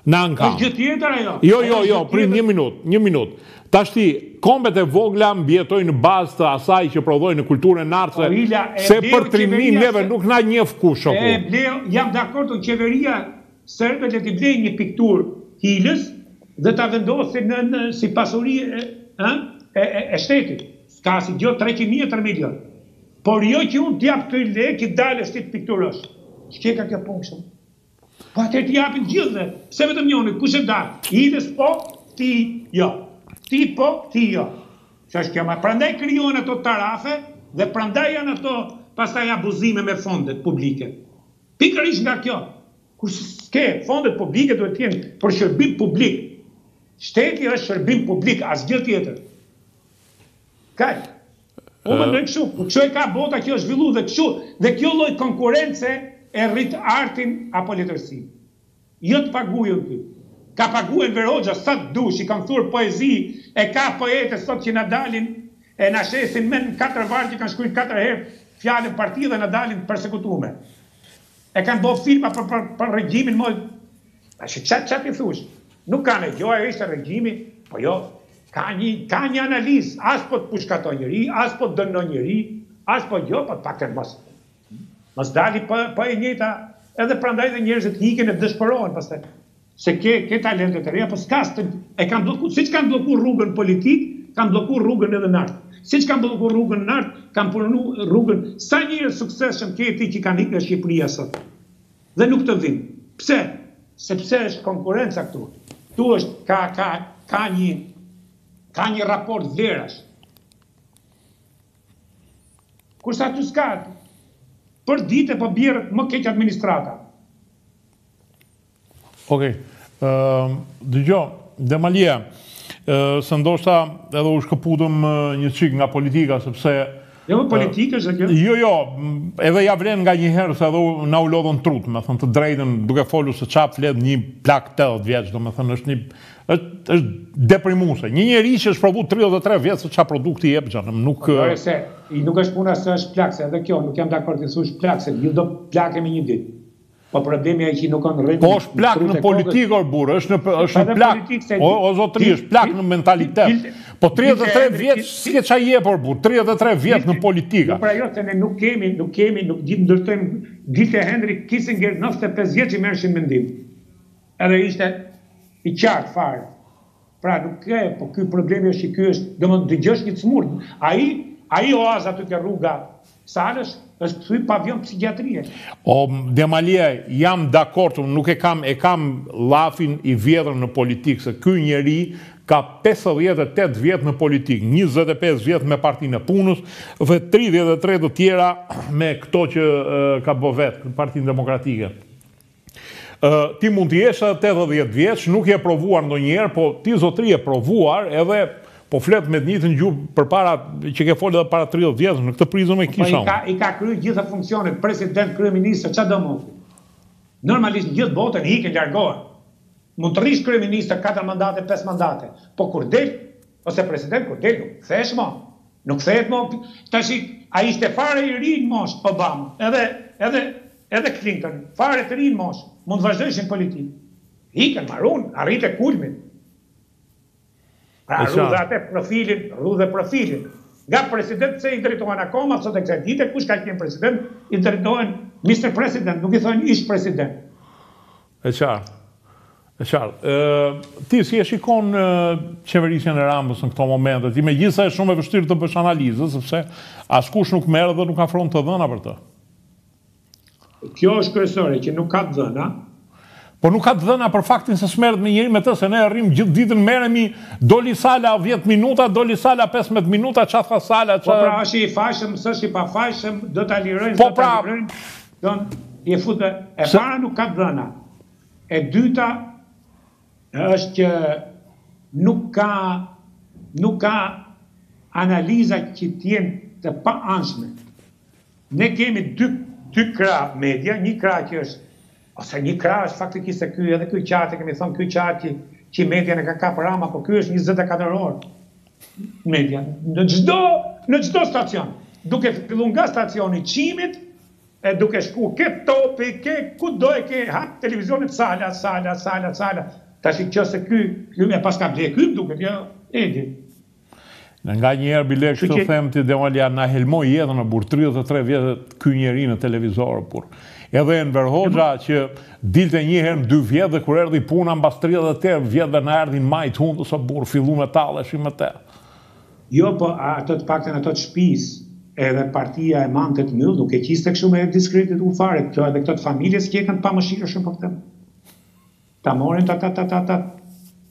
Në ankand.
Është gjë tjetër ajo.
Jo, jo, jo, prit një minutë, një minutë. Tashti, kombet e vogla mbijetojnë në bazë të asaj që prodhojnë në kulturë, në art ose, po, se për trimëri neve nuk na njef kush, shoku.
E bleu, jam dakord, o qeveria serbe le t'i blejë një pikturë Hilës dhe ta vendosin në në si pasuri ë e shtetit. S'ka asnjë gjë treqe me tre milion. Por jo që unë të jap ty lekë që dalësh ti të pikturosh. Ç'qeka kjo punë kështu? Po atëherë t'i japin gjithëve, pse vetëm njonit, kush e dan, Hilës po, ti jo, ti po, ti jo. Ç'është kjo ma, prandaj krijohen ato tarafe dhe prandaj janë ato pastaj abuzime me fondet publike. Pikërisht nga kjo, kur s'ke fondet publike duhet të jenë për shërbim publik. Shteti është shërbim publik, asgjë tjetër. Kaq. Unë mendoj kështu, kështu e ka bota, kështu është zhvillu dhe kështu, dhe kjo lloj konkurence e rrit artin apo letërsinë. Jo të pagujën ty. Ka pagu Enver Hoxha sa të dush, i kanë thur poezi, e ka poete sot që na dalin e na shesin mend, katër vargje kanë shkrujt katër her fjalën parti dhe na dalin të persekutume. E kanë bo filma për për për regjimin moj Tash ça ça t'i thuash? Nuk kanë, jo ai ishte regjimi, po jo ka një ka një analizë, as po të pushkaton njeri, as po të dënon njeri, as po jo, po të paktën mos mos dil, po po e njëjta, edhe prandaj dhe njerëzit ikin e dëshpërohen pastaj. Se ke ke talente të reja, po ça, e kanë bllokuar, siç kanë bllokuar rrugën në politikë, kanë bllokuar rrugën edhe në art. Siç kanë bllokuar rrugën në art, kanë bllokuar rrugën, sa njerëz të suksesshëm ke ti që kanë ikë nga Shqipëria sot? Dhe nuk të vin. Pse? Sepse është konkurrenca këtu. Këtu është ka ka ka një ka një raport vlerash. Kurse aty s'ka. Për ditë po bjerr më keq administrata.
Okej. Okay. Ëm, dëgjo, Demalia, ë se ndoshta edhe u shkëputëm një çik nga politika sepse
Jo, po politikë është kjo.
Jo, jo, edhe ja vlen nga një herë se edhe na u lodhën trut, me thënë të drejtën, duke folur se çfarë flet një plak 80 vjeç, domethënë është një është është deprimuese. Një njeri që është provu 33 vjet se çfarë produkti jep xhanëm, nuk
po, Ore se i nuk është puna se është plak, se edhe kjo nuk jam dakord të thuash plak, se dhe ne do plakemi një ditë. Po problemi ai që nuk kanë rregull.
Po është plak në politikë or burrë, është një është një plak. O, o zotri, është plak në mentalitet. Po 33 vjet s'ke ça jep or burrë, 33 vjet në politikë.
Po pra jo se ne nuk kemi, nuk kemi, nuk dimë ndërtojmë ditë Henry Kissinger 95 vjeç i merrnin mendim. Edhe ishte i qartë fare. Pra nuk ke, po ky problemi është që ky është, domethënë të dëgjosh një të smurë, ai, ai oaz aty te rruga e Salës është kthy pavion psikiatrie.
O Demalia, jam dakord, unë nuk e kam, e kam llafin i vjetër në politikë, se ky njeri ka pesëdhjetë e tetë vjet në politikë, njëzet e pesë vjet me Partinë e Punës dhe tridhjetë e tre të tjera me këto që ka bë vet, Partinë Demokratike. Ti mund të jesh edhe tetëdhjetë vjeç, nuk je provuar ndonjëherë, po ti zotëri je provuar edhe po flet me të njëjtën gjuhë përpara që ke fol edhe para tridhjetë vjetësh, në këtë prizëm e kisha
unë. I ka kryer gjithë funksionet, president, kryeministër, ça do më. Normalisht në gjithë botën ikën, largohen. Mund të rrish kryeministër katër mandate, pesë mandate, po kur del ose president kur del nuk kthehesh më. Nuk kthehet më tash ai ishte fare i ri në moshë Obama, edhe edhe Edhe Klintoni, fare të ri në moshë, mund të vazhdojshin politikë. Ikën, marun, arrite kulmin. Pra, ruje atë profilin, ruje profilin. Nga president se i drejtohen akoma sot e kësaj dite, kush ka qenë president, i drejtohen Mister President, nuk i thonë ish president.
E qartë. E qartë. Ti si e shikon qeverisjen e Ramës në këto momente? Ti megjithëse është shumë e vështirë të bësh analizë, sepse askush nuk merr dhe nuk ofron të dhëna për të.
Kjo është kryesore që nuk ka të dhëna.
Po nuk ka të dhëna për faktin se s'merret më njeri me të se ne rrim gjithë ditën merremi doli Sala 10 minuta, doli Sala 15 minuta, ça tha Sala, ça
Po pra është i fajshëm, është i pafajshëm, do ta lirojnë, po pra, do ta lirojnë. Do e fusin e para nuk ka të dhëna. E dyta është që nuk ka nuk ka analiza që të jenë të paanshme. Ne kemi dy dy krah media, një krah që është ose një krah është faktikisht se ky edhe ky qahet e kemi thënë ky qahet që që median e ka kap Rama, po ky është njëzet e katër orë media në çdo në çdo stacion, duke filluar nga stacioni i Çimit e duke shkuar ke Topi, ke kudo që ke hap televizionet Sala, Sala, Sala, Sala. Tash nëse ky ky e paska ble ky më duket, jo Edi.
Ne nganjëherë bile kështu që... them të drejtën na helmoi jetën more burrë 33 vjet ky njeri në televizor burrë. Edhe Enver Hoxha që dilte një herë në dy vjet dhe kur erdi puna mbas 33 vjetëve na erdhi n'majë t'hundës burrë fillu me u tallë e me qeshë me te.
Jo po ato të paktën ata të shpisë edhe partia e mante të myllun nuk e qiste kështu me e diskreditu fare këta edhe këta të familjes që kenkan të pamëshirshëm për këtë. Ta morin tatatatat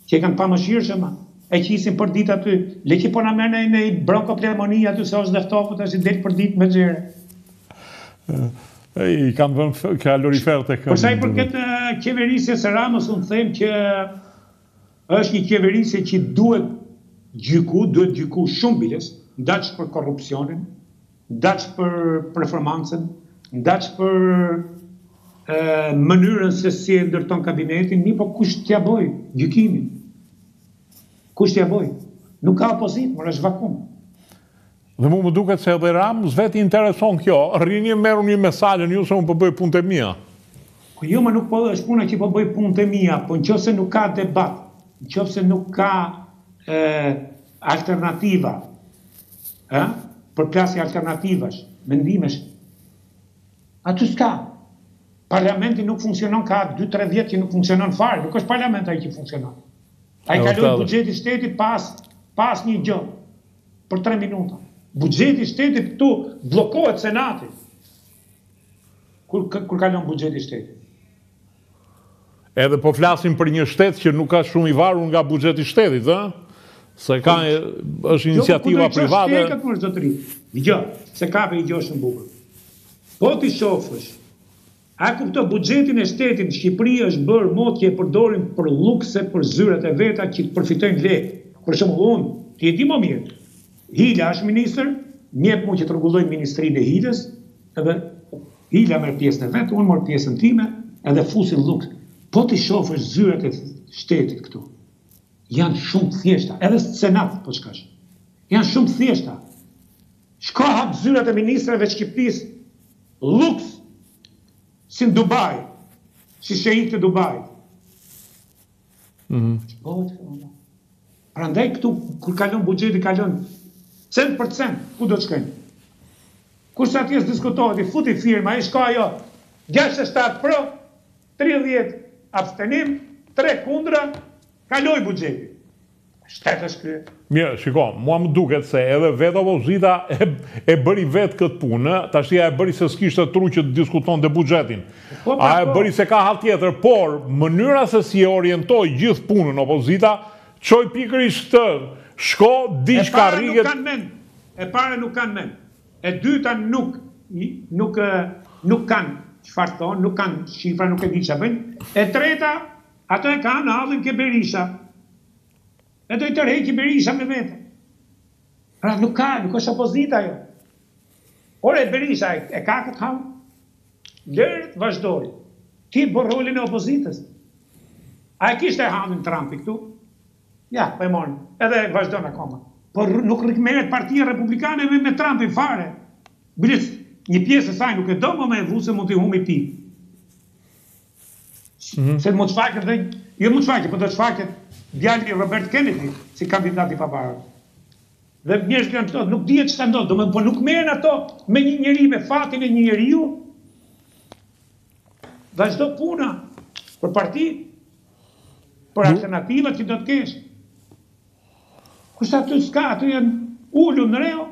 që kenkan të pamëshirshëm e qisin për ditë aty le që po na merr në në bronkopneumoni aty se është edhe ftohtë tash i del për ditë me xhere
i kam vënë kalorifer te
këmët. Përsa i përket qeverisjes së Ramës, unë them që është një qeverisje që duhet gjyku, duhet gjyku shumë biles, ndaç për korrupsionin, Ndaç për performancën, ndaç për mënyrën se si e ndërton kabinetin, mirëpo kush t'ia bëjë gjykimin? Kush t'ia bëjë? Nuk ka opozitë, mor është vakum.
Dhe mua më duket se edhe Ramës vetë i intereson kjo. Rrini e merruni me salën ju se unë po bëj punët e mia.
Po jo, nuk është puna që po bëj punët e mia, po në qoftë se nuk ka debat, në qoftë se nuk ka alternativa, Ë? Përplasje alternativash, mendimesh. Aty s'ka. Parlamenti nuk funksionon ka 2-3 vjet që nuk funksionon fare, nuk është parlament ai që funksionon. Ai kaloi buxheti i shtetit pa as pa as një gjë për 3 minuta. Buxheti i shtetit këtu bllokohet senati. Kur kur kalon buxheti i shtetit?
Edhe po flasim për një shtet që nuk është shumë i varur nga buxheti i shtetit, ë? Se ka është iniciativa private. Jo,
ku do të shkojë këtë zotëri? Dëgjo, se kape një gjë shumë bukur. Po t'i shofësh, a e kupton buxhetin e shtetit në Shqipëri është bërë modë që e përdorin për llukse për zyrat e veta që të përfitojnë lekë. Për shembull unë, ti e di më mirë. Hila është ministër, njeh mua që të rregulloj ministrinë e Hilës, Edhe Hila merr pjesën e vet, unë marr pjesën time, edhe fusin lluks. Po t'i shofësh zyrat e shtetit këtu. Janë shumë të thjeshta, edhe senat po të shkosh. Janë shumë të thjeshta. Shko hap zyrat e ministrave Shqipërisë, lluks, si në Dubai, si sheikët e Dubait. Mhm. Bëhet fjala. Prandaj këtu kur kalon buxheti kalon cent për cent, ku do të shkojnë? Kurse atje s'diskutohet, i futi firma, s'ka ajo 67 pro, 30 abstenim, 3 kundra, kaloi buxheti. Shtet është ky.
Mirë, shiko, mua më duket se edhe vetë opozita e, e bëri vetë këtë punë, tashti a e bëri se s'kishte tru që të diskutonte buxhetin. Po, pra, a e, po, bëri se ka hall tjetër, por mënyra se si e orientoi gjithë punën opozita, çoi pikërisht te shko, digj karriget... E para nuk kanë mend,
e para nuk kanë mend, e dyta nuk, nuk, nuk kanë çfarë thonë, nuk kanë shifra, nuk e di ç'bëjnë, e treta, Ato e kanë hallin ke Berisha edhe do i tërheqi Berisha me vete pra nuk ka nuk është opozitë ajo ore Berisha e ka këtë hall lëre të vazhdojë ti bëj rolin e opozitës a e kishte hallin Trampi këtu ja po e mori edhe vazhdon akoma por nuk merret partia republikane me me Trampin fare biles një pjesë e saj nuk e do më me e vu se mund t'i humbi pikë Mhm. Se mund të shfaqet dhe jo mund të shfaqet, po do të shfaqet djali i Robert Kennedy si kandidat i pavarur. Dhe njerëzit kanë thotë, nuk dihet çka ndodh, domethënë po nuk merren ato me një njeri me fatin e një njeriu. Vazhdo puna për parti, për alternativat që do të kesh. Kurse aty s'ka, aty janë ulur në rreth,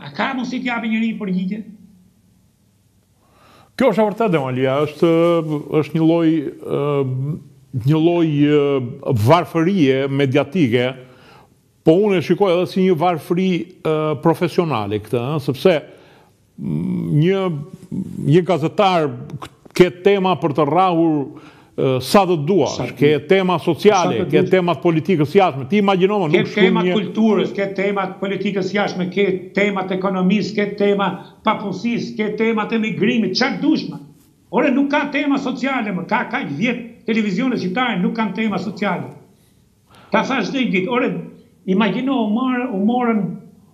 A ka mundësi të japi njëri përgjigje?
Kjo është e vërtetë Demalia, është është një lloj një lloj varfërie mediatike, po unë e shikoj edhe si një varfëri profesionale këtë, sepse një një gazetar ke tema për të rrahur Sa do të duash, ke tema sociale, ke tema të politikës jashtme, ti imagjino, mo,
nuk shkruan një... Ke tema të kulturës, ke tema të politikës jashtme, ke tema të ekonomisë, ke tema papunësisë, ke tema të emigrimit, çfarë dush më. Ore, nuk ka tema sociale më, ka kaq vjet televizionet shqiptare nuk kanë tema sociale. Ta thash çdo ditë, ore, imagjino u morën,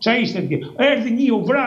çfarë ishte atje. Erdhi një, u vra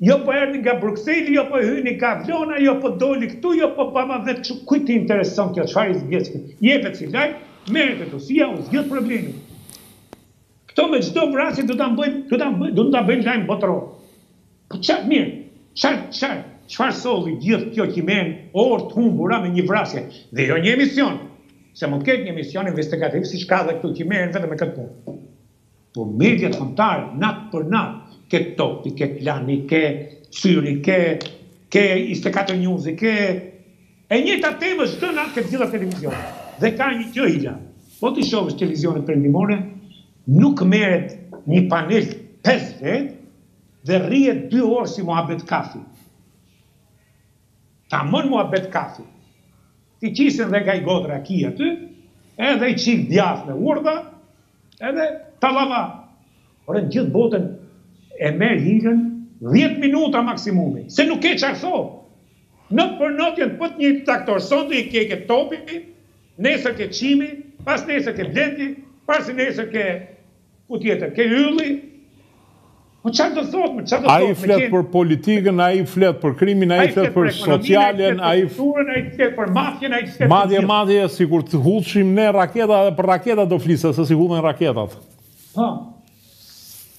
Jo po erdhi nga Brukseli, jo po hyni nga Vlora, jo po doli këtu, jo po bëmë atë kështu, kujt i intereson kjo, çfarë i zgjidh ky? Jepet si lajm, merret ato, si ja u zgjidh problemi. Këto me çdo vrasje do ta bëjnë, do ta bëjnë, do ta bëjnë lajm botëror. Po ça, mirë, çfarë, çfarë, çfarë solli gjithë kjo që merren, orë të humbura me një vrasje, dhe jo një emision, se mund të ketë një emision investigativ siç ka edhe këtu që merren vetëm me këtë punë. Po mediat kombëtare natë për natë ke Topi, ke Klani, ke Syri, ke ke njëzet e katër njuzi, ke e njëjta temë është çdo natë ke të gjitha televizionet. Dhe ka një gjë Ila, po ti shohësh televizionet perëndimore nuk merret një panel pesë vetë dhe rrihet dy orë si muhabet kafe. Tamon muhabet kafe. T'i qisin dhe nga i kodra ki aty edhe i çik djathë urdhë edhe tallava. Ore në gjithë botën e merr hilen dhjetë minuta maksimumi se nuk ke çar thu natë për natë janë po të njëjtët aktorë sonte je ke ke topi nesër ke çimi pas nesër ke blendi pas nesër ke Ky tjetri, ke Ylli? Po çfarë do thotë më, çfarë do thotë?
Ai flet për politikën, ai flet për krimin, ai flet për socialen, ai
flet ai flet për mafien, ai flet për
Madje madje sikur të hudhshim ne raketa edhe për raketa do fliste se si hudhen raketat.
Po.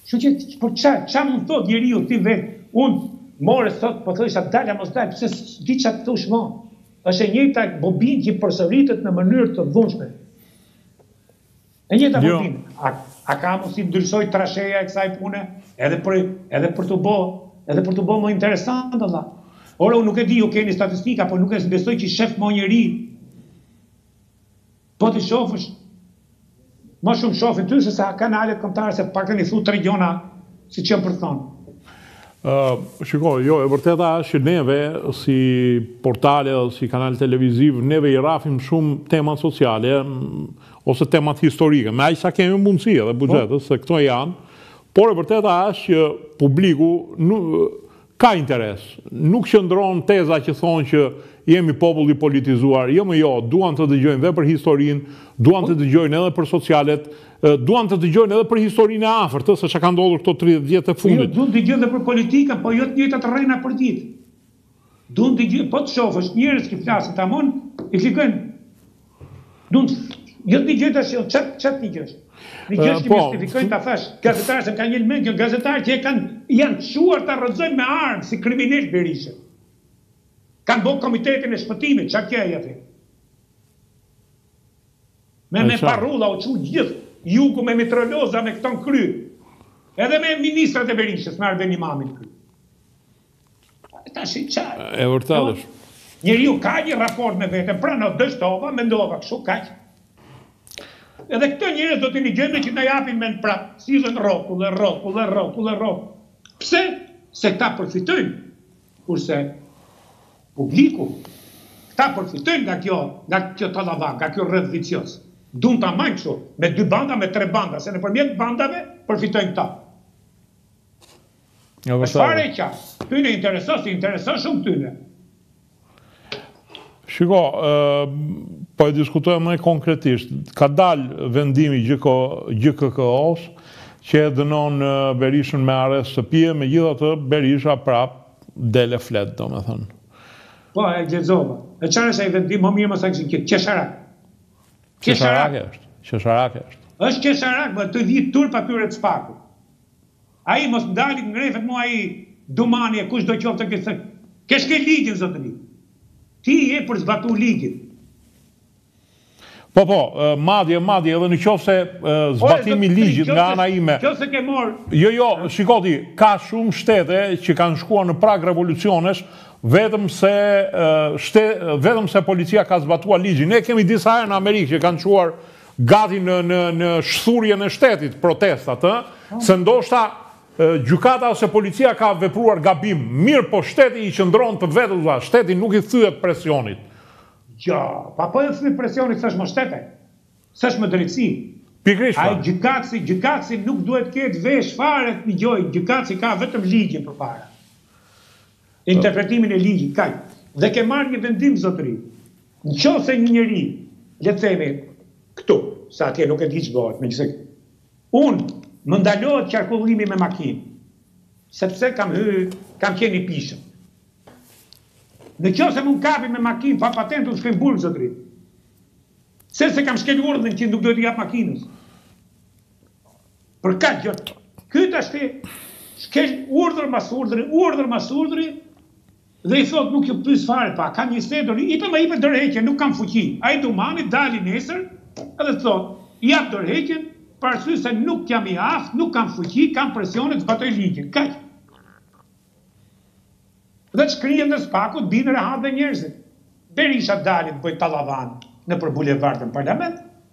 Kështu që po çfarë, çfarë mund të thotë njeriu ti vetë? Unë more sot po thosha dal a mos dal, po s'e di çfarë të thosh më. Është e njëjta bobinë që përsëritet në mënyrë të dhunshme. E njëjta jo. punë. A, a ka mundësi të ndryshojë traseja e kësaj pune edhe për edhe për të bë, edhe për të bë më interesant valla. Ore unë nuk e di, ju keni statistika, por nuk e besoj që shef më njeri. Po të shofësh, më shumë shofin ty se sa kanalet kombëtare se pak të paktën ty të dëgjojnë se ç'ke për të thënë.
Uh, shiko, jo, e vërteta është që neve, si portale, si kanal televiziv, neve i rafim shumë temat sociale, ose temat historike, me aq sa kemi mundësi edhe po. buxhetet, se këto janë, por e vërteta është që publiku ka interes. Nuk qëndron teza që thonë që jemi popull i politizuar, jo më jo, duan të dëgjojnë dhe për historinë, duan po. të dëgjojnë edhe për socialet, duan të dëgjojnë edhe për historinë e afërt, se ça ka ndodhur këto 30 vjet e fundit.
Jo, duan të dëgjojnë edhe për politikën, po jo të njëjtat rrena për ditë. Dun të dëgjojnë po të shofësh njerëz që flasin tamon i klikojn dun të jo të dëgjojnë tash jo ça të ça të dëgjosh të dëgjosh që mistifikojn ta thash gazetarë se më ka ngel në mend kjo gazetarë që e kanë janë çuar ta rrëzojnë me armë si kriminel Berishën kanë bo komitetin e shpëtimit ça kje ajo e me me parrulla u çu gjithë jugu me mitroloza me këta n'kry edhe me ministrat e Berishës me Arben Imamin n'kry Tash i çaj.
E vërtetë
është. Njeriu ka një raport me vete, pra unë dështova, mendova, këshu kaq. Edhe këta njerëz do t'i gjejmë që na japin mend prapë, silleni rrokull, rrokull, rrokull, rrokull. Pse? Se këta përfitojnë, kurse publiku, këta përfitojnë nga kjo, nga kjo tallava, nga ky rreth vicios. Dun ta majnë këshu, me dy banda, me tre banda, se nëpërmjet bandave, përfitojnë këta.
Ja
vërtet. Çfarë
po
e çan? S'u intereson, s'i intereson shumë atyre.
Shiko, po e diskutojmë më konkretisht. Ka dalë vendimi GJKKO, GJKKO-s, që e dënon Berishën me arrest shtëpie, megjithatë Berisha prapë del e flet, domethënë.
Po, e gjedzova. E pra është ai vendim, më mirë më sa kështë këtë, qesharak.
Qesharak është, qesharak është.
është qesharak, për t'u ardhë turp atyre të SPAK-ut. Ai mos dali të ngrefet mor ai Dumani e kushdo qoftë të thonë Ke shkel ligjin zotëri Ti je për zbatu ligjin.
Po po, madje madje edhe në qoftë se zbatimi
i
ligjit nga ana ime.
Nëse ke marr.
Jo jo, shiko ti, ka shumë shtete që kanë shkuar në prag revolucionesh vetëm se shte, vetëm se policia ka zbatuar ligjin. E kemi disa herë në Amerikë që kanë çuar gati në në në shthurjen e shtetit protestat ë se ndoshta gjykata ose policia ka vepruar gabim mirëpo shteti i qëndron të vetës vëlla shteti nuk i thyhet presionit
jo pa po i thyhet presionit s'është më shtet e s'është më drejtësi pikërisht
ai
gjykatësi gjykatësi nuk duhet të ketë vesh fare të dëgjojë gjykatësi ka vetëm ligjin përpara interpretimin e ligjit, kaq. Dhe ke marrë një vendim zotëri. Në qoftë se një njeri, le të themi, këtu, se atje nuk e di ç'bëhet, megjithëse unë më ndalohet qarkullimi me makinë, sepse kam hyrë, kam qenë i pishëm. Në qoftë se më kapin me makinë pa patentë, unë shkoj në burg zotëri. Pse se kam shkel urdhrin që nuk duhet t'i jap makinës. Për këtë gjë. Ky tashti shkel urdhër mas urdhri, urdhër mas urdhri dhe i thot nuk ju pyes fare, pra ka një zgjidhje, ai të japë dorëheqje, nuk kam fuqi. Ai Dumani të dali nesër dhe të thot, jap dorëheqjen për arsye se nuk jam i aftë, nuk kam fuqi, kam presione të zbatoj ligjin. Kaq. Dhe të shkrihen dhe SPAK-u të bien rehat dhe njerëzit. Berisha të dali të bëj tallavan nëpër bulevard
e në
parlament,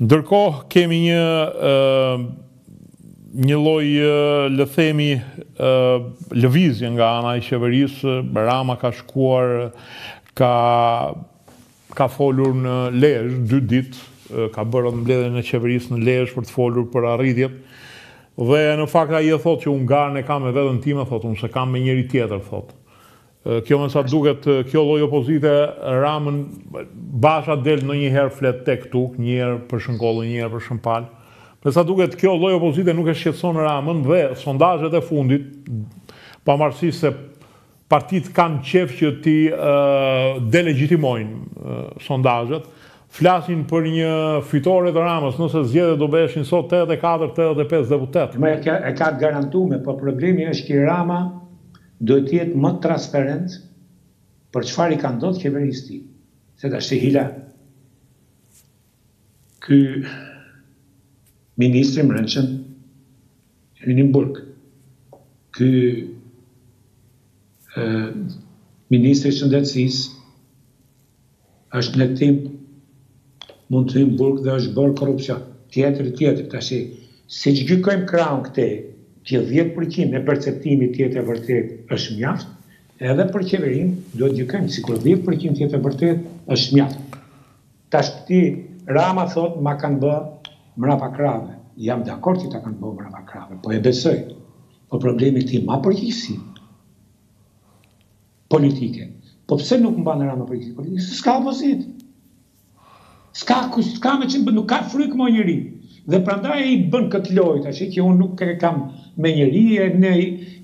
Ndërkohë kemi një një lloj le të themi lëvizje nga ana e qeverisë, Rama ka shkuar ka ka folur në Lezhë dy ditë, ka bërë atë mbledhjen e qeverisë në Lezhë për të folur për arritjet dhe në fakt ai e thotë që unë garën e kam me veten time thotë, unë s'e kam me njeri tjetër thotë. Kjo me sa duket kjo lloj opozite Ramën Basha del ndonjëherë flet tek-tuk një herë për Shën Kollën një herë për Shën Palin me sa duket kjo lloj opozite nuk e shqetëson Ramën dhe sondazhet e fundit pavarësisht se partitë kanë qejf që t'i delegjitimojnë sondazhet flasin për një fitore të Ramës nëse zgjedhjet do bëheshin sot tetëdhjetë e
katër tetëdhjetë e pesë deputetë. Më, e ka garantume po problemi është që Rama Duhet të jetë më transparent për çfarë i ka ndodh qeverisë së tij. Se tashti Hila ky ministri i mbrendshëm hyni në burg. Ky ministri i shëndetësisë Është në hetim mund të hyjë në burg dhe është bërë korrupsion. Tjetër e tjetër. Tash siç gjykojmë krahun këte që dhjetë për qind e perceptimit të jetë e vërtetë është mjaft, edhe për qeverinë duhet të gjykojmë sikur dhjetë për qind të jetë e vërtetë është mjaft. Tashti Rama thotë ma kanë bë mrapa krave. Jam dakord që ta kanë bë mrapa krave, po e besoj. Po problemi ti ma përgjegjësinë. politike. Po pse nuk mban Rama përgjegjësinë politike? Se s'ka opozitë. S'ka kush, s'ka me çfarë, nuk ka frikë më njeri. Dhe prandaj ai e bën këtë lojë tash që unë nuk e kam me njeri, ne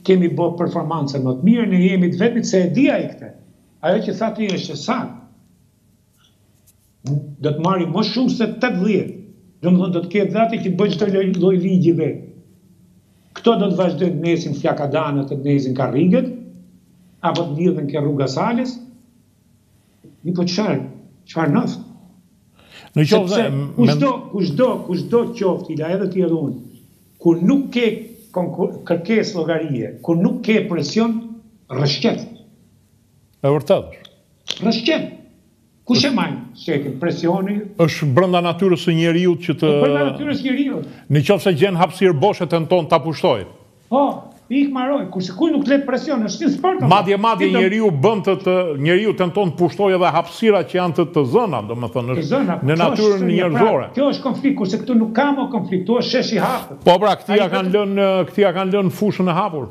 kemi bë performancën më të mirë, ne jemi të vetmit se e di ai këtë. Ajo që tha ti është e saktë. Do të marri më shumë se 80. Domethënë do të ketë dhe atë që të bëjë çdo lloj ligji vetë. Këto do të vazhdojnë të ndezin flakadanët, të ndezin karriget, apo të lidhen ke rruga e Salës. Mi po çfarë, çfarë ndodh?
Në qoftë
se kushdo, kushdo, kushdo qoftë, Hila edhe ti edhe unë, kur nuk ke kërkesë llogarie, kur nuk ke presion, rrëshqet.
E vërtetë
është. Rrëshqet. Kush e majn shtetin? Presioni?
Është brenda natyrës së njeriut që të.
Është brenda natyrës së njeriut.
Në qoftë se gjen hapësirë bosh e tenton ta pushtojë.
Po, iku maroi, kurse kur nuk të let presion, është një sport o
vlla. Madje
madje
njeriu bën të të njeriu tenton të pushtojë edhe hapësira që janë të të zëna, domethënë është.
Të zëna,
po.
Në
natyrën njerëzore.
Kjo është konflikt, kurse këtu nuk ka më konflikt, këtu është shesh i hapur.
Po pra,
këtij
ia kanë lënë këtij ia kanë lënë fushën e hapur.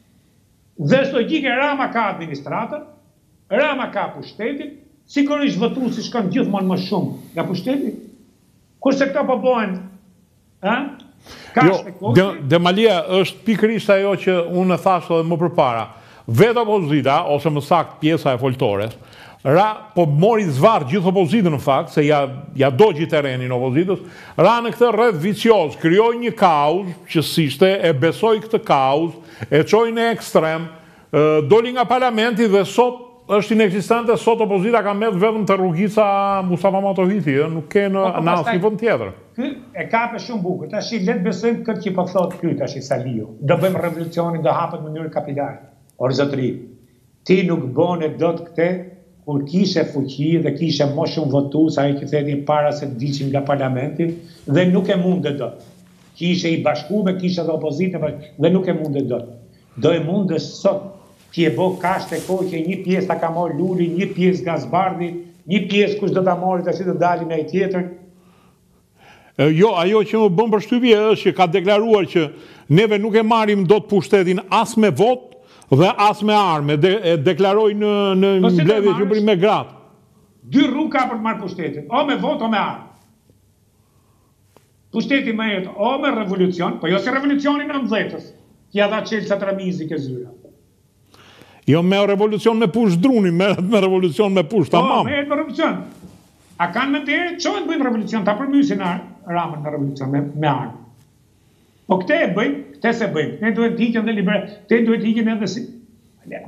Dhe është logjike Rama ka administratën, Rama ka pushtetin, sigurisht votuesi shkon gjithmonë më shumë nga pushteti, kurse këto po bëhen ë kashtë
e
koshti.
Jo, Demalia është pikërisht ajo që unë e thashë edhe më përpara, vetë opozita ose më saktë pjesa e foltores, Ra po mori zvarrë gjithë opozitën në fakt, se ia, ia dogji terrenin opozitës, ra në këtë rreth vicioz, krijoi një kauz që s'ishte, e besoi këtë kauz, e çoi në ekstrem, doli nga parlamenti dhe sot është inekzistente, sot opozita ka met vetëm te Rrugica Mustafa Matohiti, ë, nuk ke në,
po, po,
në asnjë vend tjetër.
Ky e kape shumë bukur. Tashi le të besojmë këtë që po thotë ky tashi Saliu. Do bëjmë revolucionin, do hapet mënyrë kapilare. Or zotëri, Ti nuk e bëne dot këte, kur kishe fuqi dhe kishe më shumë votus, ajo që the ti para se të dilshin nga parlamenti dhe nuk e munde dot. Që ishe i bashkum e kishe dhe opozitën bashk dhe nuk e munde dot. Do e mundësh sot ti je bo kashtë e koqe një pjesë ta ka marrë Luli një pjesë Gazbardhi një pjesë kush do ta marri tashi do dalin ai tjetër.
Jo, ajo që më bën përshtypje është që ka deklaruar që neve nuk e marrim dot pushtetin as me votë dhe as me armë, e deklaroi në në
një
mbledhje që bëri me gratë.
Dy rrugë ka për të marrë pushtetin, o me votë o me armë. Pushteti merret o me revolucion, po jo si revolucioni i nëntëdhjetës, që ia dha çelësat Ramizi te zyra.
Jo me revolucion me push druni, me, me revolucion me push, tamam.
O merret me revolucion. A kanë me të erë, që të bëjnë revolucion, ta përmysin Ramën me revolucion, me, me armë. Po këte e bëjmë, këte se bëjmë. Ne duhet të ikin dhe liber, te duhet të ikin edhe si...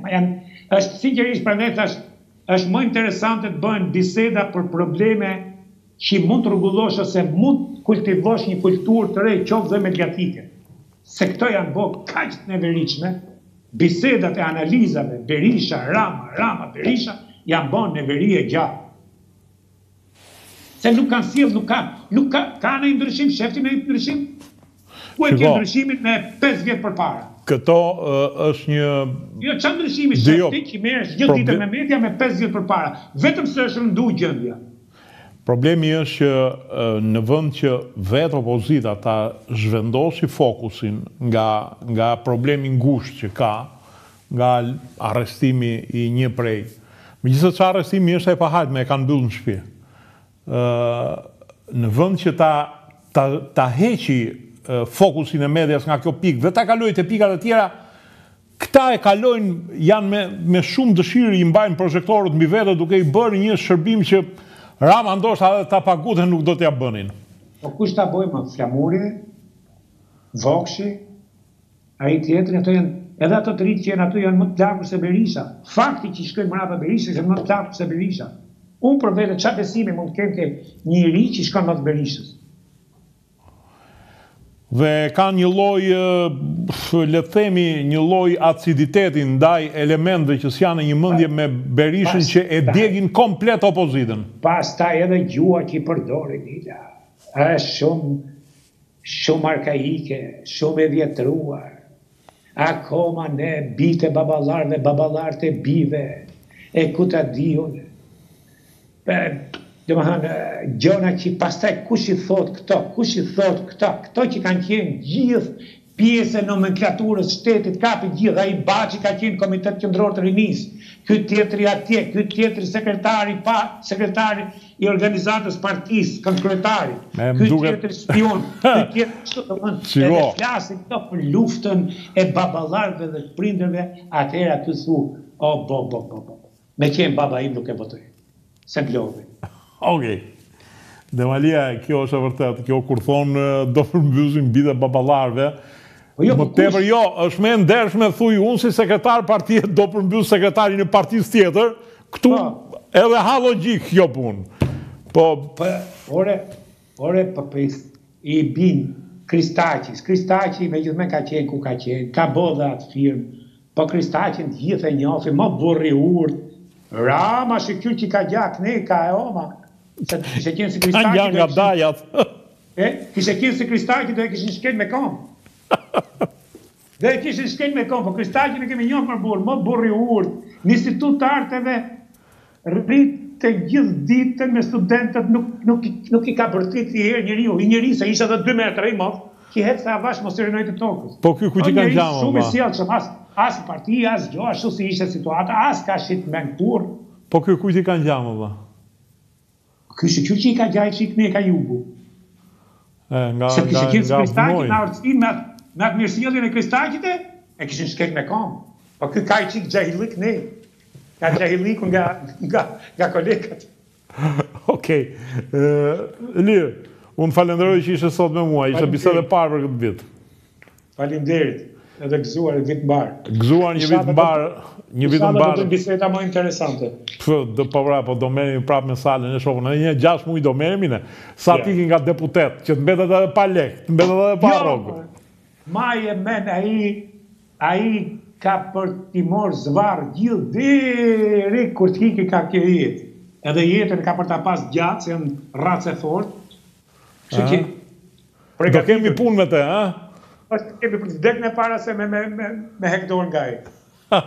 Ma janë, është sinqerisht prandaj thashë, është më interesante të bëhen biseda për probleme Që mund të rregullosh ose mund të kultivosh një kulturë të re qoftë dhe mediatike, se këto janë bo kaq të neveritshme, bisedat e analizave Berisha, Rama, Rama, Berisha janë bo neveri e gjatë. Se nuk kanë sjellë, nuk ka, nuk ka, ka nanjë ndryshim, shef ti nanjë ndryshim? Ku e ke ndryshimin me pesë vjet
përpara? Kjo është një
Jo ça ndryshimi
shef
ti që merresh gjithë ditën me media me pesë vjet përpara, vetëm se është rëndu gjendja.
Problemi është që në vend që vetë opozita ta zhvendosi fokusin nga nga problemi i ngushtë që ka nga arrestimi i një prej Megjithëse ça arrestimi është ai pa hajt me e kanë mbyll në shpi. në vend që ta ta ta heqi fokusin e medias nga kjo pikë dhe ta kalojë te pikat e tjera, këta e kalojnë janë me me shumë dëshirë i mbajnë projektorët mbi vete duke i bërë një shërbim që Rama ndoshta edhe ta paguante nuk do t'ia bënin.
Po kush ta bëjë më Flamuri, Vokshi, Ai tjetri ato janë Edhe ato të rinjtë që janë aty janë më të plakur se Berisha. Fakti që i shkojnë mrapa Berishës janë më të plakur se Berisha. Unë për vete ça besimi mund të kem te një i ri që i shkon mas Berishës.
Dhe ka një lloj le të themi një lloj aciditeti ndaj elementëve që s'janë në një mendje me Berishën që e djegin komplet opozitën.
Pastaj edhe gjuha që i përdor Lila është shumë Shumë arkaike, shumë e vjetruar. Akoma ne, bijtë e baballarëve, baballarët e bijve, e ku ta di unë. Domethënë, gjona që pastaj kush i thotë këto, kush i thotë këto, këto që kanë qenë gjithë Pjesë e nomenklaturës shtetit, kapi të gjithë, ai Baçi ka qenë komitet qendror të rinisë, ky tjetri atje, ky tjetri sekretar i pa, sekretar i organizatës partisë, kandidat kryetari, E, më ky duket. tjetri spiun, ky tjetri kështu, domethënë, Shiko. edhe flasin këto për luftën e baballarëve dhe të prindërve, atëherë ky thu, o bo bo bo bo bo. Me qenë baba im nuk e votoj. Se mblodhi.
Okej. Demalia, kjo është e vërtetë. Kjo kur thonë do përmbysim bijtë e baballarëve, Po jo, më tepër jo, është më e ndershme thuj unë si sekretar partie do përmbys sekretarin e partisë tjetër, këtu po. edhe ha logjik kjo punë.
Po, po ore, Ore po pris i bin Kristaqit Kristaqi megjithse ka qenë ku ka qenë ka bo dhe atë firmë po Kristaqin të gjithë e njofim mo burrë i urtë Rama shyqyr që ka gja nga e oma se të kishe qenë si Kristaqi
do e kishin dajat e
kishe qenë si Kristaqi do e kishin shkel me kom Do e kishin shkel me kom po Kristaqin e kemi njoft mor burr mo burr i urt në institut të arteve rrite gjith ditën me studentët nuk nuk nuk i ka bërtit i her njeriu një njeri se ishte dhe dy metra i moft ky ecte avash mos i rënoj të tokës
Po ky kujt i ka ngja
ma vlla. O njeri shum i sjellshëm as as parti as gjo ashtu si ishte situata as ka shit mend kurr.
Po ky kujt i ka ngja ma
vlla. Ky shyqyr që i ka gjajë që i këne ka jugu. E, nga, nga, nga, nga, nga vnoj. Nga vnoj. Nga me atë mirësjelljen e Kristaqit e e kishin shkel me kom. Po ky ka i çik xahillik ne. Ka xahilliku nga nga nga kolegët.
Okej. Ëh, Lir. Un t'falenderoj që ishe sot me mua. Ishte bisedë e parë për këtë vit.
Faleminderit. Edhe gëzuar një vit mbarë.
Gëzuar një vit mbarë, një vit mbarë.
Inshallah do bëjmë biseda më interesante.
Pse do po pra, po do merremi prapë me Salën e shokun. Edhe një gjashtë muaj do merremi ne. Sa të iki nga deputet, që të mbetet edhe pa lekë, të mbetet edhe pa
rrogë. Maje men ai, ai ka për t'i marrë zvarrë gjithë deri kur të ikë ka kjo jetë. Edhe jetën ka për ta pas gjatë, se janë rracë e fortë. Që ki pregatitur.
Do kemi punë me te, a?
Po s'do kemi punë, s'do kem para se me hek dorë nga
ai.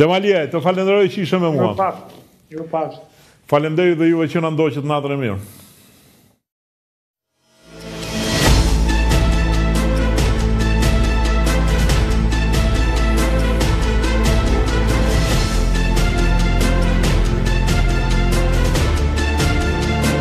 Demaliaj, të falenderoj që ishe me mua.
Ju paftë, ju paftë.
Falemderit dhe juve që na ndoqët natën e mirë.